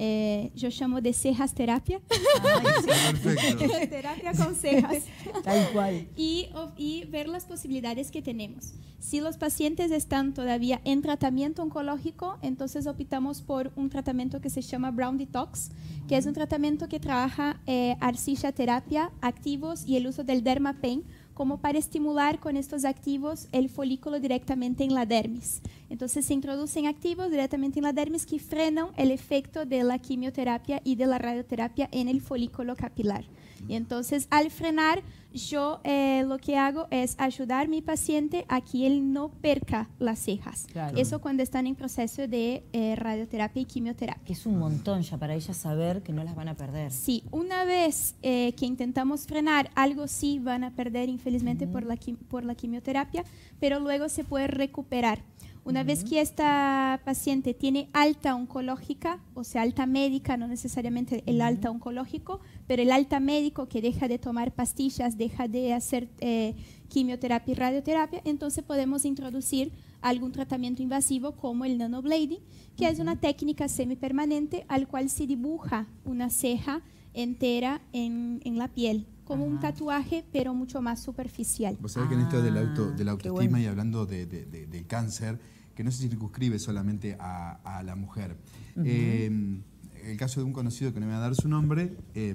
Speaker 15: Eh, yo llamo de cejas terapia. terapia con cejas.
Speaker 2: Tal cual.
Speaker 15: Y, y ver las posibilidades que tenemos. Si los pacientes están todavía en tratamiento oncológico, entonces optamos por un tratamiento que se llama Brown Detox, que es un tratamiento que trabaja eh, arcilla terapia, activos y el uso del dermapen como para estimular con estos activos el folículo directamente en la dermis. Entonces se introducen activos directamente en la dermis que frenan el efecto de la quimioterapia y de la radioterapia en el folículo capilar. Y entonces al frenar, yo eh, lo que hago es ayudar a mi paciente a que él no perca las cejas.
Speaker 2: Claro.
Speaker 15: Eso cuando están en proceso de eh, radioterapia y quimioterapia.
Speaker 2: Que es un montón ya para ellas saber que no las van a perder.
Speaker 15: Sí, una vez eh, que intentamos frenar, algo sí van a perder infelizmente por, la, por la quimioterapia, pero luego se puede recuperar. Una vez que esta paciente tiene alta oncológica, o sea, alta médica, no necesariamente el alta oncológico, pero el alta médico que deja de tomar pastillas, deja de hacer eh, quimioterapia y radioterapia, entonces podemos introducir algún tratamiento invasivo como el nanoblading, que es una técnica semipermanente al cual se dibuja una ceja entera en, en la piel, como un tatuaje, pero mucho más superficial.
Speaker 5: Vos sabés que en esto del auto, de la
Speaker 15: Ah, qué
Speaker 5: autoestima
Speaker 15: bueno.
Speaker 5: y hablando de- de- de- del cáncer, que no se circunscribe solamente a, a la mujer. Eh, el caso de un conocido que no me va a dar su nombre, eh,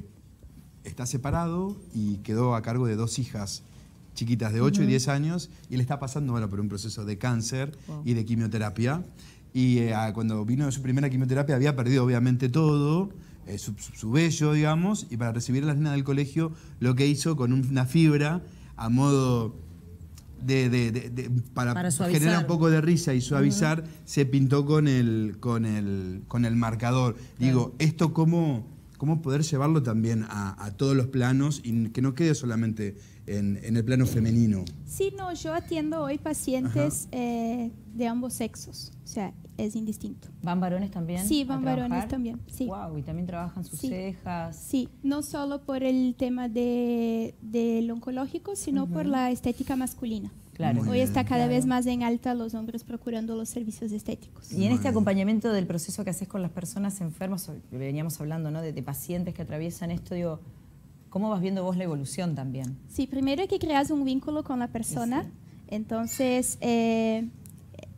Speaker 5: está separado y quedó a cargo de dos hijas chiquitas de 8 y
Speaker 16: Ujú.
Speaker 5: 10 años y le está pasando bueno, por un proceso de cáncer
Speaker 16: Wow.
Speaker 5: y de quimioterapia. Y eh, cuando vino su primera quimioterapia había perdido obviamente todo, eh, su, su- su vello, digamos, y para recibir a las nenas del colegio lo que hizo con una fibra a modo de, de- de- de- para, generar un poco de risa y suavizar, se pintó con el, con el, con el marcador. Digo, esto cómo, cómo poder llevarlo también a, a todos los planos y que no quede solamente en, en el plano femenino.
Speaker 15: Sí, no, yo atiendo hoy pacientes eh, de ambos sexos, o sea, es indistinto.
Speaker 2: ¿Van varones también?
Speaker 15: Sí,
Speaker 2: a
Speaker 15: van varones también, sí.
Speaker 2: Wow, y también trabajan sus
Speaker 15: Sí.
Speaker 2: cejas.
Speaker 15: Sí, no solo por el tema de, del oncológico, sino por
Speaker 2: Ujú.
Speaker 15: la estética masculina.
Speaker 2: Claro. Muy
Speaker 15: Hoy está cada
Speaker 2: Claro.
Speaker 15: vez más en alta los hombres procurando los servicios estéticos.
Speaker 2: Y en este acompañamiento del proceso que haces con las personas enfermas, veníamos hablando ¿no? de, de pacientes que atraviesan esto, digo, ¿cómo vas viendo vos la evolución también?
Speaker 15: Sí, primero hay que crear un vínculo con la persona. Entonces, eh,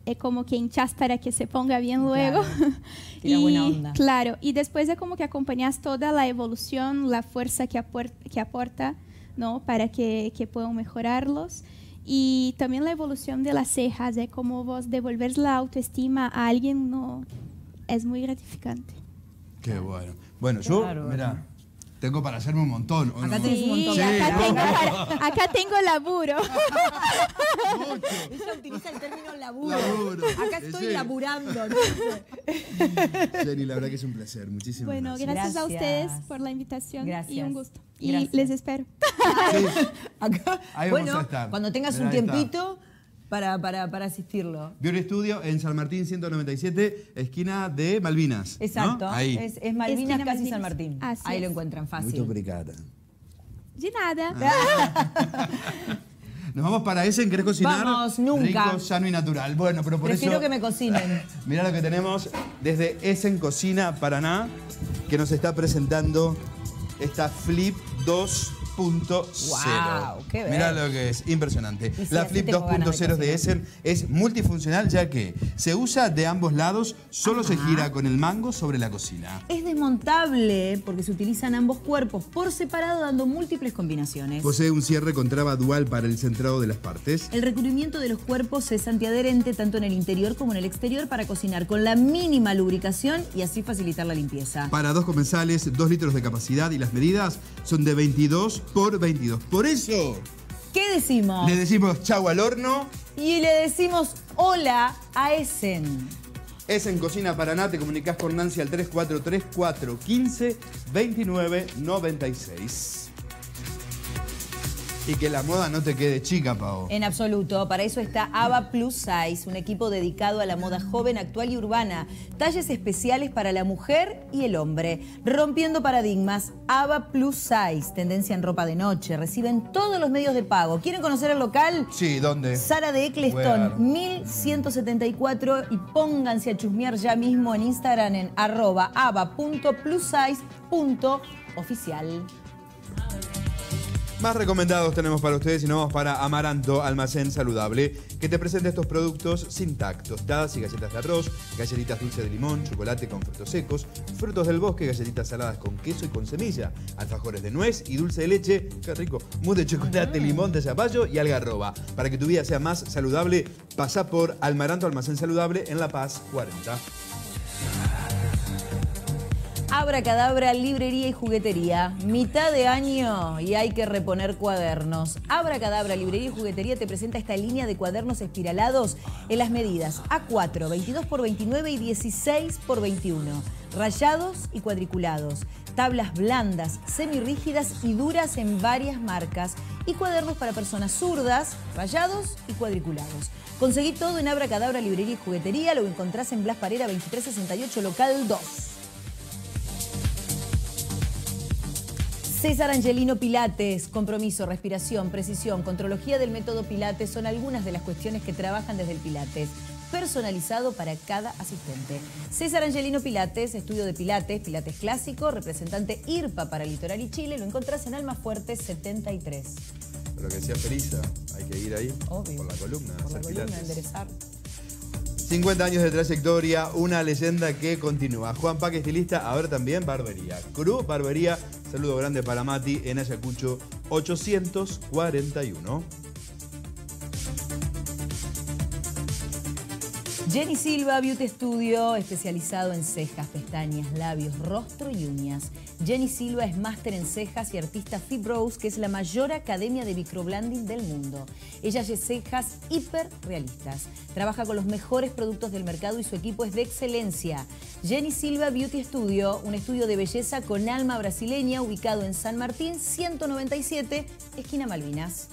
Speaker 15: es como que hinchas para que se ponga bien luego.
Speaker 2: Claro. Tira buena onda.
Speaker 15: Claro, y después es como que acompañas toda la evolución, la fuerza que, que aporta, ¿no? Para que, que puedan mejorarlos. Y también la evolución de las cejas, es como vos devolver la autoestima a alguien, no, es muy gratificante.
Speaker 5: Qué bueno. Bueno, yo,
Speaker 15: bárbaro.
Speaker 5: mira, tengo para hacerme un montón. ¿o
Speaker 15: Acá
Speaker 5: no?
Speaker 15: tenés un montón. Sí, acá,
Speaker 5: ¿no?
Speaker 15: tengo, acá tengo laburo.
Speaker 2: Ella utiliza el término laburo.
Speaker 5: Laburo.
Speaker 2: Acá estoy
Speaker 5: Sí.
Speaker 2: laburando. ¿no?
Speaker 5: Jenny, la verdad que es un placer. Muchísimas
Speaker 15: Bueno,
Speaker 5: gracias.
Speaker 15: gracias, a ustedes por la invitación y
Speaker 2: Gracias.
Speaker 15: un gusto. Y
Speaker 2: Gracias.
Speaker 15: les espero.
Speaker 2: Acá,
Speaker 5: Ahí vamos
Speaker 2: bueno,
Speaker 5: a estar.
Speaker 2: cuando tengas
Speaker 5: Mirá,
Speaker 2: un tiempito para, para, para asistirlo.
Speaker 5: Beauty Studio en San Martín 197, esquina de Malvinas. ¿no?
Speaker 2: Exacto.
Speaker 5: Ahí.
Speaker 2: Es, es Malvinas,
Speaker 15: Esquina
Speaker 2: casi
Speaker 15: Malvinas.
Speaker 2: San Martín.
Speaker 15: Así
Speaker 2: Ahí lo encuentran fácil.
Speaker 5: Muy obrigada.
Speaker 15: De nada.
Speaker 5: Nos vamos para Essen, ¿querés cocinar?
Speaker 2: Vamos, nunca.
Speaker 5: Rico, sano y natural. Bueno, pero por
Speaker 2: Prefiero
Speaker 5: eso...
Speaker 2: que me cocinen.
Speaker 5: Mirá lo que tenemos desde Essen Cocina Paraná, que nos está presentando esta Flip 2.0.
Speaker 2: Guau, qué bien.
Speaker 5: Mirá lo que es, impresionante. La Flip
Speaker 2: tengo ganas de
Speaker 5: 2.0 de. Essen es multifuncional ya que se usa de ambos lados, solo se gira con el mango sobre la cocina.
Speaker 2: Es desmontable porque se utilizan ambos cuerpos por separado dando múltiples combinaciones.
Speaker 5: Posee un cierre con traba dual para el centrado de las partes.
Speaker 2: El recubrimiento de los cuerpos es antiadherente tanto en el interior como en el exterior para cocinar con la mínima lubricación y así facilitar la limpieza.
Speaker 5: Para dos comensales, 2 litros de capacidad y las medidas son de 22 por 22. Por eso
Speaker 2: ¿Qué decimos?
Speaker 5: le decimos chau al horno.
Speaker 2: Y le decimos hola a Essen.
Speaker 5: Es en Cocina Paraná, te comunicas con Nancy al 3434 15 29 96. Y que la moda no te quede chica, Pau.
Speaker 2: En absoluto, para eso está Ava Plus Size, un equipo dedicado a la moda joven, actual y urbana. Talles especiales para la mujer y el hombre. Rompiendo paradigmas, Ava Plus Size, tendencia en ropa de noche. Reciben todos los medios de pago. ¿Quieren conocer el local?
Speaker 5: Sí, ¿dónde?
Speaker 2: Sara de Eccleston,
Speaker 5: Where?
Speaker 2: 1174 y pónganse a chusmear ya mismo en Instagram en arroba ava.plussize.oficial.
Speaker 5: Más recomendados tenemos para ustedes y nos vamos para Amaranto Almacén Saludable, que te presenta estos productos sin tacto. Tostadas y galletas de arroz, galletitas dulces de limón, chocolate con frutos secos, frutos del bosque, galletitas saladas con queso y con semilla, alfajores de nuez y dulce de leche, qué rico, mousse de chocolate, limón de zapallo y algarroba. Para que tu vida sea más saludable, pasa por Almaranto Almacén Saludable en La Paz 40.
Speaker 2: Abra Cadabra, librería y juguetería. Mitad de año y hay que reponer cuadernos. Abra Cadabra, librería y juguetería te presenta esta línea de cuadernos espiralados en las medidas A4, 22 x 29 y 16 x 21. Rayados y cuadriculados. Tablas blandas, semirrígidas y duras en varias marcas. Y cuadernos para personas zurdas, rayados y cuadriculados. Conseguí todo en Abra Cadabra, librería y juguetería. Lo encontrás en Blas Parera 2368, local 2. César Angelino Pilates, compromiso, respiración, precisión, contrología del método Pilates son algunas de las cuestiones que trabajan desde el Pilates, personalizado para cada asistente. César Angelino Pilates, estudio de Pilates, Pilates clásico, representante IRPA para Litoral y Chile, lo encontrás en Almafuerte 73.
Speaker 5: Lo que decía Felisa, hay que ir ahí por la columna,
Speaker 2: Por la columna,
Speaker 5: pilates.
Speaker 2: enderezar.
Speaker 5: 50 años de trayectoria, una leyenda que continúa. Juan Paque, estilista, ahora también barbería. Cruz Barbería, saludo grande para Mati en Ayacucho 841.
Speaker 2: Jenny Silva Beauty Studio, especializado en cejas, pestañas, labios, rostro y uñas. Jenny Silva es máster en cejas y artista Fit Rose, que es la mayor academia de microblending del mundo. Ella hace cejas hiper realistas. Trabaja con los mejores productos del mercado y su equipo es de excelencia. Jenny Silva Beauty Studio, un estudio de belleza con alma brasileña ubicado en San Martín 197, esquina Malvinas.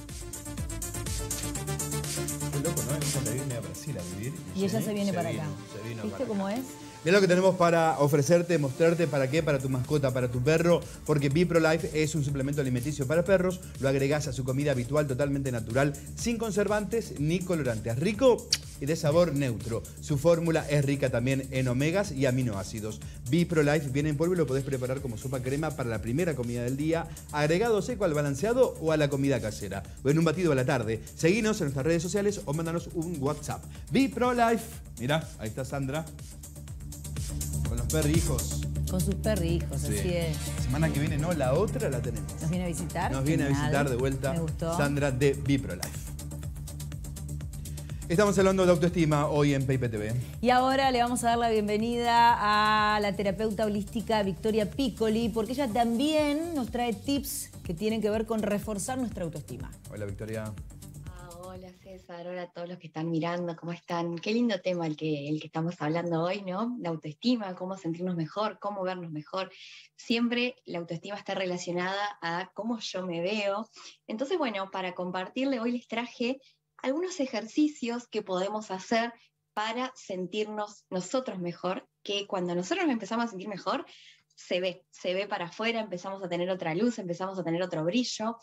Speaker 5: Loco, ¿no? Ella se viene a Brasil a vivir.
Speaker 2: Y ella se viene para
Speaker 5: vino,
Speaker 2: acá.
Speaker 5: se vino
Speaker 2: ¿Viste
Speaker 5: para
Speaker 2: cómo es?
Speaker 5: Mira lo que tenemos para ofrecerte, mostrarte para qué, para tu mascota, para tu perro, porque BiProLife es un suplemento alimenticio para perros, lo agregás a su comida habitual totalmente natural, sin conservantes ni colorantes, rico y de sabor neutro. Su fórmula es rica también en omegas y aminoácidos. BiProLife viene en polvo y lo podés preparar como sopa crema para la primera comida del día, agregado seco al balanceado o a la comida casera, o en un batido a la tarde. Seguinos en nuestras redes sociales o mándanos un WhatsApp. BiProLife. Mira, ahí está Sandra. Con los perrijos.
Speaker 2: Con sus perrijos,
Speaker 5: Sí.
Speaker 2: así es.
Speaker 5: Semana que viene, no, la otra la tenemos.
Speaker 2: ¿Nos viene a visitar?
Speaker 5: Nos viene a visitar de vuelta
Speaker 2: Me gustó.
Speaker 5: Sandra de BiProLife. Estamos hablando de autoestima hoy en Paper TV.
Speaker 2: Y ahora le vamos a dar la bienvenida a la terapeuta holística Victoria Piccoli, porque ella también nos trae tips que tienen que ver con reforzar nuestra autoestima.
Speaker 5: Hola Victoria.
Speaker 16: Ah, hola César, hola a todos los que están mirando, ¿cómo están? Qué lindo tema el que, el que estamos hablando hoy, ¿no? La autoestima, cómo sentirnos mejor, cómo vernos mejor. Siempre la autoestima está relacionada a cómo yo me veo. Entonces, bueno, para compartirle hoy les traje algunos ejercicios que podemos hacer para sentirnos nosotros mejor, que cuando nosotros nos empezamos a sentir mejor, se ve, se ve para afuera, empezamos a tener otra luz, empezamos a tener otro brillo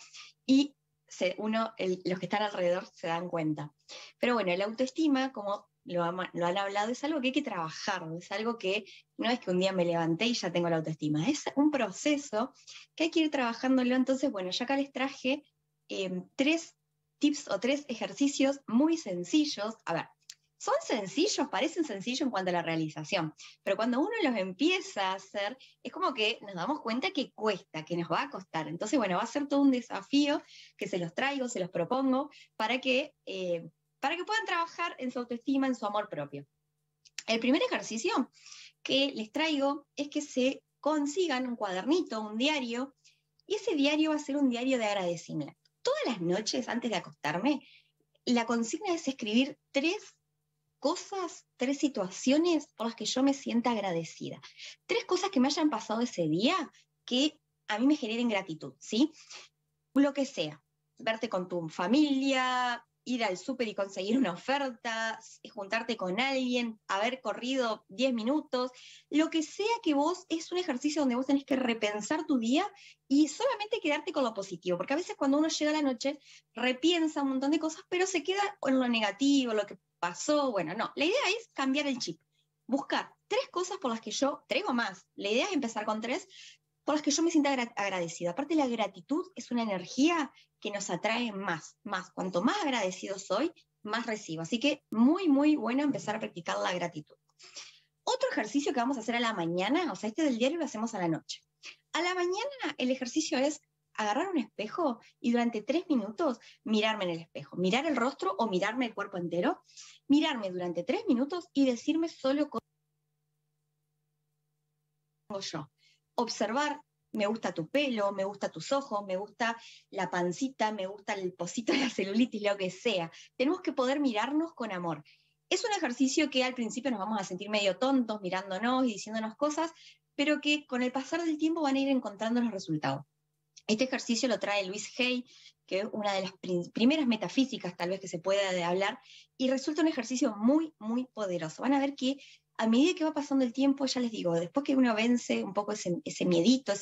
Speaker 16: y uno, los que están alrededor se dan cuenta. Pero bueno, la autoestima, como lo han hablado, es algo que hay que trabajar, es algo que no es que un día me levanté y ya tengo la autoestima, es un proceso que hay que ir trabajándolo. Entonces, bueno, yo acá les traje eh, tres tips o tres ejercicios muy sencillos. A ver, son sencillos, parecen sencillos en cuanto a la realización, pero cuando uno los empieza a hacer, es como que nos damos cuenta que cuesta, que nos va a costar. Entonces, bueno, va a ser todo un desafío que se los traigo, se los propongo, para que, eh, para que puedan trabajar en su autoestima, en su amor propio. El primer ejercicio que les traigo es que se consigan un cuadernito, un diario, y ese diario va a ser un diario de agradecimiento. Todas las noches antes de acostarme, la consigna es escribir tres cosas, tres situaciones por las que yo me sienta agradecida. Tres cosas que me hayan pasado ese día que a mí me generen gratitud, ¿sí? Lo que sea, verte con tu familia, ir al súper y conseguir una oferta, juntarte con alguien, haber corrido 10 minutos, lo que sea que vos, es un ejercicio donde vos tenés que repensar tu día y solamente quedarte con lo positivo, porque a veces cuando uno llega a la noche repiensa un montón de cosas, pero se queda en lo negativo, lo que pasó, bueno, no, la idea es cambiar el chip, buscar tres cosas por las que yo, tres más, la idea es empezar con tres, con las que yo me sienta agra- agradecida. Aparte, la gratitud es una energía que nos atrae más, más. Cuanto más agradecido soy, más recibo. Así que muy, muy bueno empezar a practicar la gratitud. Otro ejercicio que vamos a hacer a la mañana, o sea, este del diario lo hacemos a la noche. A la mañana el ejercicio es agarrar un espejo y durante tres minutos mirarme en el espejo, mirar el rostro o mirarme el cuerpo entero, mirarme durante tres minutos y decirme solo cosas yo. Observar, me gusta tu pelo, me gusta tus ojos, me gusta la pancita, me gusta el pocito de la celulitis, lo que sea. Tenemos que poder mirarnos con amor. Es un ejercicio que al principio nos vamos a sentir medio tontos mirándonos y diciéndonos cosas, pero que con el pasar del tiempo van a ir encontrando los resultados. Este ejercicio lo trae Luis Hay, que es una de las prim- primeras metafísicas tal vez que se pueda hablar, y resulta un ejercicio muy, muy poderoso. Van a ver que a medida que va pasando el tiempo, ya les digo, después que uno vence un poco ese, ese miedito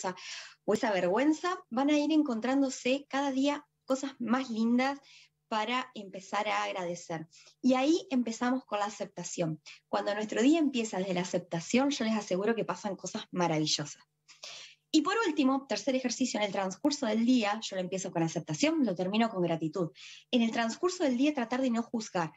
Speaker 16: o esa vergüenza, van a ir encontrándose cada día cosas más lindas para empezar a agradecer. Y ahí empezamos con la aceptación. Cuando nuestro día empieza desde la aceptación, yo les aseguro que pasan cosas maravillosas. Y por último, tercer ejercicio, en el transcurso del día, yo lo empiezo con aceptación, lo termino con gratitud. En el transcurso del día, tratar de no juzgar.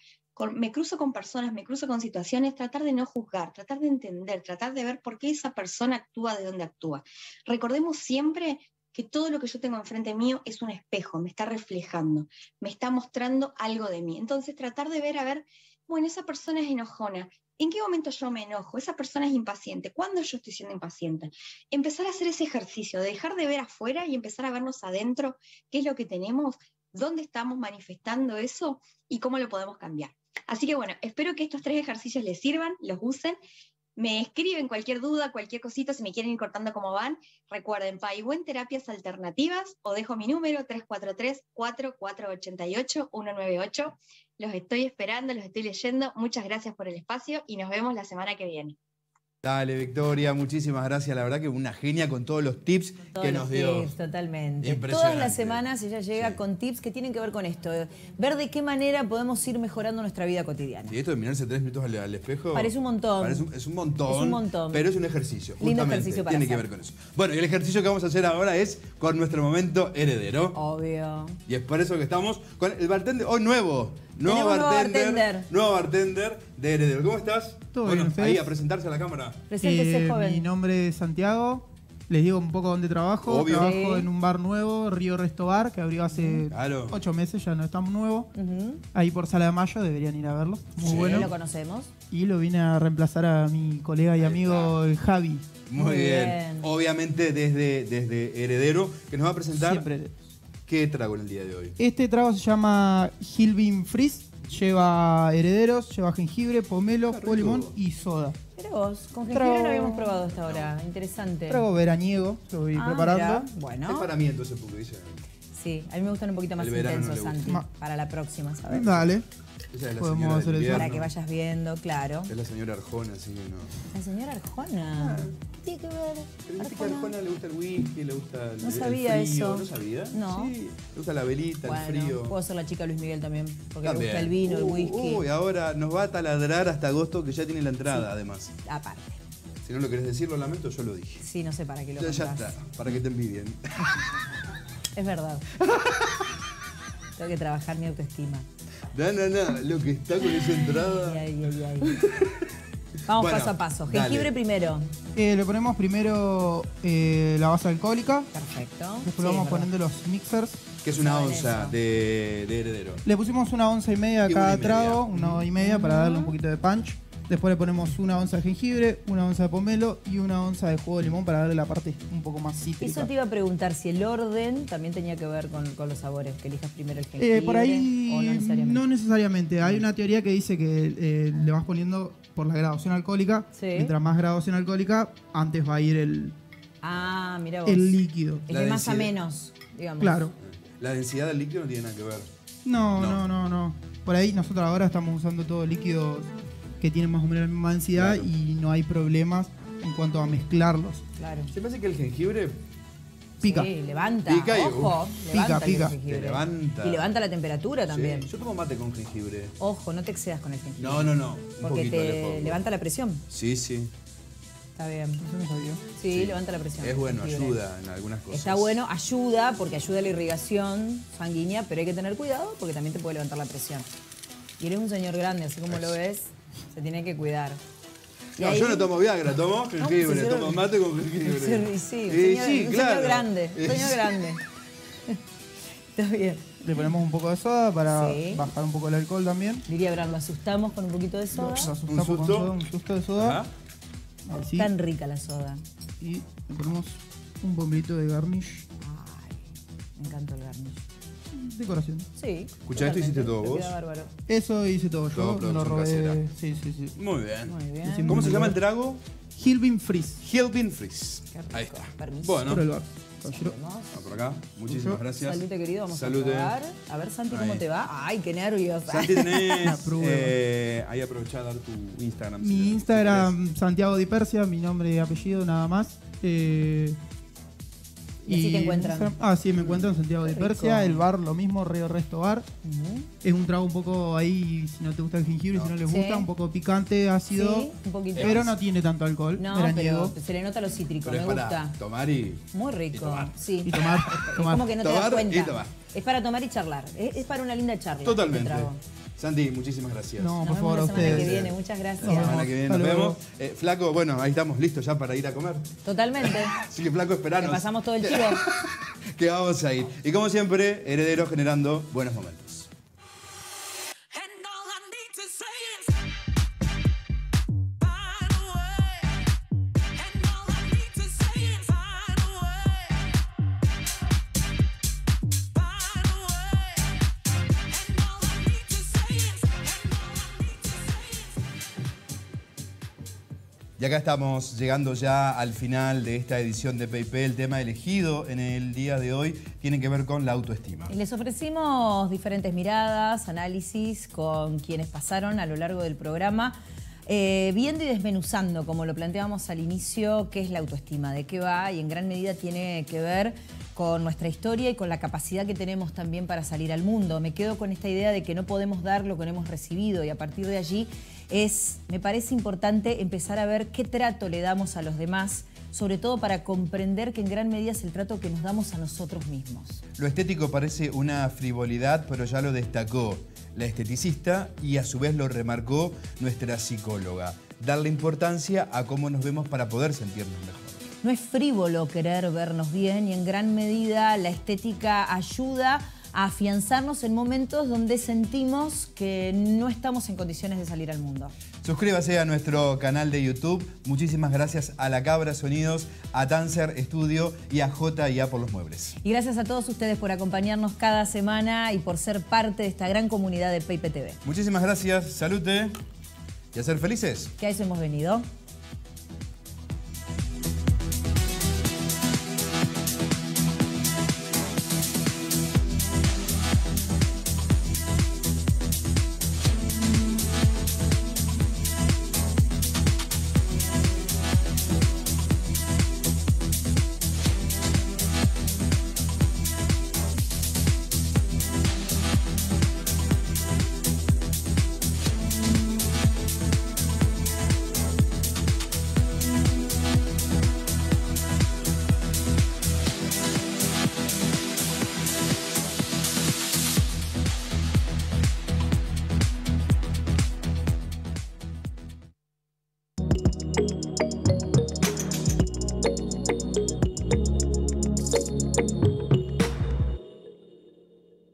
Speaker 16: Me cruzo con personas, me cruzo con situaciones, tratar de no juzgar, tratar de entender, tratar de ver por qué esa persona actúa de donde actúa. Recordemos siempre que todo lo que yo tengo enfrente mío es un espejo, me está reflejando, me está mostrando algo de mí. Entonces, tratar de ver, a ver, bueno, esa persona es enojona. ¿En qué momento yo me enojo? Esa persona es impaciente. ¿Cuándo yo estoy siendo impaciente? Empezar a hacer ese ejercicio, de dejar de ver afuera y empezar a vernos adentro, qué es lo que tenemos, dónde estamos manifestando eso y cómo lo podemos cambiar. Así que bueno, espero que estos tres ejercicios les sirvan, los usen. Me escriben cualquier duda, cualquier cosita, si me quieren ir cortando cómo van. Recuerden, Paibuen Terapias Alternativas o dejo mi número 343-4488-198. Los estoy esperando, los estoy leyendo. Muchas gracias por el espacio y nos vemos la semana que viene.
Speaker 5: Dale, Victoria, muchísimas gracias. La verdad que una genia con todos los tips
Speaker 2: Todos
Speaker 5: que
Speaker 2: los
Speaker 5: nos dio.
Speaker 2: tips, totalmente. Todas las semanas ella llega con tips que tienen que ver con esto. Ver de qué manera podemos ir mejorando nuestra vida cotidiana.
Speaker 5: Y esto de mirarse tres minutos al, al espejo.
Speaker 2: Parece un montón.
Speaker 5: parece un- es un montón.
Speaker 2: Es un montón.
Speaker 5: Pero es un ejercicio.
Speaker 2: Lindo ejercicio para
Speaker 5: Tiene que ver con eso. Bueno, y el ejercicio que vamos a hacer ahora es con nuestro momento heredero.
Speaker 2: Obvio.
Speaker 5: Y es por eso que estamos con el bartender, hoy nuevo. Nuevo bartender,
Speaker 2: bartender.
Speaker 5: Nuevo bartender de Heredero. ¿Cómo estás?
Speaker 17: Todo
Speaker 5: bueno, ahí a presentarse a la cámara.
Speaker 2: Preséntese,
Speaker 17: Eh,
Speaker 2: joven.
Speaker 17: Mi nombre es Santiago. Les digo un poco dónde trabajo.
Speaker 5: Obvio.
Speaker 17: Trabajo
Speaker 2: Sí.
Speaker 17: en un bar nuevo, Río Resto Bar, que abrió hace
Speaker 5: Claro.
Speaker 17: ocho meses, ya no es tan nuevo. Ahí por Sala de Mayo, deberían ir a verlo. Muy
Speaker 2: Sí,
Speaker 17: bueno.
Speaker 2: lo conocemos.
Speaker 17: Y lo vine a reemplazar a mi colega y amigo el Javi.
Speaker 5: Muy,
Speaker 2: Muy
Speaker 5: bien.
Speaker 2: bien.
Speaker 5: Obviamente desde, desde Heredero, que nos va a presentar
Speaker 17: Siempre.
Speaker 5: Qué trago en el día de hoy.
Speaker 17: Este trago se llama Hilbin Freeze. Lleva herederos, lleva jengibre, pomelo,
Speaker 5: rico.
Speaker 17: de limón y soda.
Speaker 2: Mira vos, con jengibre
Speaker 17: Trago-
Speaker 2: no habíamos probado hasta ahora. Interesante.
Speaker 17: Trago veraniego, lo voy
Speaker 2: Ah,
Speaker 17: preparando.
Speaker 2: mirá. Bueno.
Speaker 5: Es para mí entonces, porque dice.
Speaker 2: Sí, a mí me gustan un poquito más
Speaker 5: El verano no
Speaker 2: intensos,
Speaker 5: le.
Speaker 2: Santi.
Speaker 17: Ma-
Speaker 2: Para la próxima, ¿sabes?
Speaker 17: Dale.
Speaker 5: Esa es la
Speaker 17: Podemos
Speaker 5: señora
Speaker 17: hacer
Speaker 5: del
Speaker 17: eso.
Speaker 5: invierno.
Speaker 2: Para que vayas viendo, claro.
Speaker 5: Es la señora Arjona, así que no.
Speaker 2: La señora Arjona. ¿Qué tiene que ver?
Speaker 5: Pero viste que a Arjona le gusta el whisky, le gusta el,
Speaker 2: No
Speaker 5: el
Speaker 2: sabía
Speaker 5: frío.
Speaker 2: eso.
Speaker 5: ¿No sabía?
Speaker 2: No.
Speaker 5: Sí, le gusta la velita,
Speaker 2: Bueno,
Speaker 5: el frío.
Speaker 2: puedo ser la chica Luis Miguel también, porque
Speaker 5: También.
Speaker 2: me gusta el vino, el
Speaker 5: Uh,
Speaker 2: whisky.
Speaker 5: Uy, ahora nos va a taladrar hasta agosto que ya tiene la entrada, además.
Speaker 2: Aparte.
Speaker 5: Si no lo querés decir, lo lamento, yo lo dije.
Speaker 2: Sí, no sé para qué lo
Speaker 5: Ya, ya está, para que te envidien.
Speaker 2: Es verdad. Tengo que trabajar mi autoestima.
Speaker 5: No, no, no, lo que está con esa entrada.
Speaker 2: Ay, ay, ay, ay. Vamos
Speaker 5: Bueno,
Speaker 2: paso a paso.
Speaker 5: dale.
Speaker 2: Jengibre primero.
Speaker 17: Eh, le ponemos primero eh, la base alcohólica.
Speaker 2: Perfecto.
Speaker 17: Después
Speaker 2: Sí,
Speaker 17: le vamos poniendo los mixers.
Speaker 5: Que es una onza de, de heredero.
Speaker 17: Le pusimos una onza y media a cada
Speaker 5: una y media.
Speaker 17: trago, una y media para darle un poquito de punch. Después le ponemos una onza de jengibre, una onza de pomelo y una onza de jugo de limón para darle la parte un poco más cítrica.
Speaker 2: Eso te iba a preguntar si el orden también tenía que ver con, con los sabores, que elijas primero el jengibre
Speaker 17: Eh, por ahí
Speaker 2: o no necesariamente.
Speaker 17: no necesariamente. Hay una teoría que dice que eh, le vas poniendo por la graduación alcohólica.
Speaker 2: Sí.
Speaker 17: Mientras más graduación alcohólica, antes va a ir el,
Speaker 2: Ah, mira vos.
Speaker 17: el líquido.
Speaker 2: Es de más a menos, digamos.
Speaker 17: Claro.
Speaker 5: La densidad del líquido no tiene nada que ver.
Speaker 17: No,
Speaker 5: No.
Speaker 17: no, no, no. Por ahí nosotros ahora estamos usando todos líquidos que tienen más o menos la misma densidad
Speaker 5: Claro.
Speaker 17: y no hay problemas en cuanto a mezclarlos.
Speaker 2: Claro.
Speaker 5: Se me hace que el jengibre
Speaker 17: Pica.
Speaker 2: Sí, levanta.
Speaker 5: Pica y-
Speaker 2: Ojo,
Speaker 17: Pica,
Speaker 2: levanta el
Speaker 17: pica.
Speaker 2: jengibre.
Speaker 5: Te levanta.
Speaker 2: Y levanta la temperatura también.
Speaker 5: Sí, Yo tomo mate con jengibre.
Speaker 2: Ojo, no te excedas con el jengibre.
Speaker 5: No, no, no. Un
Speaker 2: Porque te levanta la presión.
Speaker 5: Sí, sí.
Speaker 2: Está bien.
Speaker 17: no sabía.
Speaker 2: Sí, levanta la presión.
Speaker 5: Es bueno, ayuda en algunas cosas.
Speaker 2: Está bueno, ayuda, porque ayuda a la irrigación sanguínea, pero hay que tener cuidado porque también te puede levantar la presión. Y eres un señor grande, así como lo ves, se tiene que cuidar.
Speaker 5: No,
Speaker 2: ahí-
Speaker 5: yo no tomo Viagra, tomo jengibre, tomo mate con jengibre.
Speaker 2: Sí, sí, señor,
Speaker 5: sí,
Speaker 2: un
Speaker 5: claro.
Speaker 2: señor grande, un señor
Speaker 5: sí.
Speaker 2: grande. Está bien.
Speaker 17: Le ponemos un poco de soda para
Speaker 2: Sí.
Speaker 17: bajar un poco el alcohol también.
Speaker 2: Diría Bran, lo asustamos con un poquito de soda.
Speaker 17: Lo asustamos con soda, un susto de soda.
Speaker 5: Ajá.
Speaker 17: Ahí sí.
Speaker 2: Tan rica la soda.
Speaker 17: Y le ponemos un bombito de garnish.
Speaker 2: Me encanta el garnish.
Speaker 17: Decoración.
Speaker 2: Sí.
Speaker 5: Escuchá, ¿esto hiciste todo vos?
Speaker 2: queda bárbaro.
Speaker 17: Eso hice todo yo.
Speaker 5: Todo
Speaker 17: lo
Speaker 5: producción
Speaker 17: robé.
Speaker 5: casera.
Speaker 17: Sí, sí, sí.
Speaker 5: Muy bien.
Speaker 2: Muy bien.
Speaker 17: Hicimos
Speaker 5: ¿Cómo se llama el trago?
Speaker 17: Hilbin Freeze.
Speaker 5: Hilbin Frizz. Ahí está.
Speaker 2: Permiso.
Speaker 5: Bueno,
Speaker 17: Por el bar. Caballero.
Speaker 2: Vamos.
Speaker 5: va por acá. Muchísimas gracias.
Speaker 2: Salute, querido. Vamos
Speaker 5: Salute.
Speaker 2: a probar. A ver, Santi, ¿cómo
Speaker 5: Ahí.
Speaker 2: te va? Ay, qué nervios.
Speaker 5: Santi, tenés. Eh, ahí aprovechá a dar tu Instagram. si
Speaker 17: Mi. Instagram, Santiago Di Persia, mi nombre y apellido, nada más. Eh,
Speaker 2: Y así te encuentran.
Speaker 17: Ah, sí, me encuentran Santiago Di
Speaker 2: Qué rico.
Speaker 17: Persia, el bar lo mismo, Río Resto Bar. Es un trago un poco ahí, si no te gusta el jengibre, si no les
Speaker 2: Sí.
Speaker 17: gusta, un poco picante, ácido.
Speaker 2: Sí, un poquito.
Speaker 17: Pero no tiene tanto alcohol.
Speaker 2: No,
Speaker 17: veraniego.
Speaker 2: pero se le nota lo cítrico,
Speaker 5: Pero
Speaker 2: me
Speaker 5: es para
Speaker 2: gusta.
Speaker 5: tomar y.
Speaker 2: Muy rico.
Speaker 5: tomar.
Speaker 2: Sí.
Speaker 17: Y tomar,
Speaker 2: Es como que no te das cuenta.
Speaker 5: y tomar.
Speaker 2: Es para tomar y charlar. Es, es para una linda charla.
Speaker 5: Totalmente. Santi, muchísimas gracias.
Speaker 17: No, por favor,
Speaker 2: la
Speaker 17: a
Speaker 2: semana que
Speaker 17: ustedes.
Speaker 2: viene. Muchas gracias.
Speaker 5: La semana que viene nos vemos. Eh, flaco, bueno, ahí estamos listos ya para ir a comer.
Speaker 2: Totalmente.
Speaker 5: Así que Flaco,
Speaker 2: Te
Speaker 5: esperanos.
Speaker 2: pasamos todo el chivo.
Speaker 5: que vamos a ir. Y como siempre, Heredero generando buenos momentos. Y acá estamos llegando ya al final de esta edición de PayPal. El tema elegido en el día de hoy tiene que ver con la autoestima.
Speaker 2: Les ofrecimos diferentes miradas, análisis con quienes pasaron a lo largo del programa, eh, viendo y desmenuzando, como lo planteábamos al inicio, qué es la autoestima, de qué va y en gran medida tiene que ver con nuestra historia y con la capacidad que tenemos también para salir al mundo. Me quedo con esta idea de que no podemos dar lo que no hemos recibido y a partir de allí es, me parece importante empezar a ver qué trato le damos a los demás, sobre todo para comprender que en gran medida es el trato que nos damos a nosotros mismos.
Speaker 5: Lo estético parece una frivolidad, pero ya lo destacó la esteticista y a su vez lo remarcó nuestra psicóloga. Darle importancia a cómo nos vemos para poder sentirnos mejor.
Speaker 2: No es frívolo querer vernos bien y en gran medida la estética ayuda a afianzarnos en momentos donde sentimos que no estamos en condiciones de salir al mundo.
Speaker 5: Suscríbase a nuestro canal de YouTube. Muchísimas gracias a La Cabra Sonidos, a Tancer Studio y a J&A por los muebles.
Speaker 2: Y gracias a todos ustedes por acompañarnos cada semana y por ser parte de esta gran comunidad de PayPTV.
Speaker 5: Muchísimas gracias, salute y a ser felices.
Speaker 2: Que a eso hemos venido.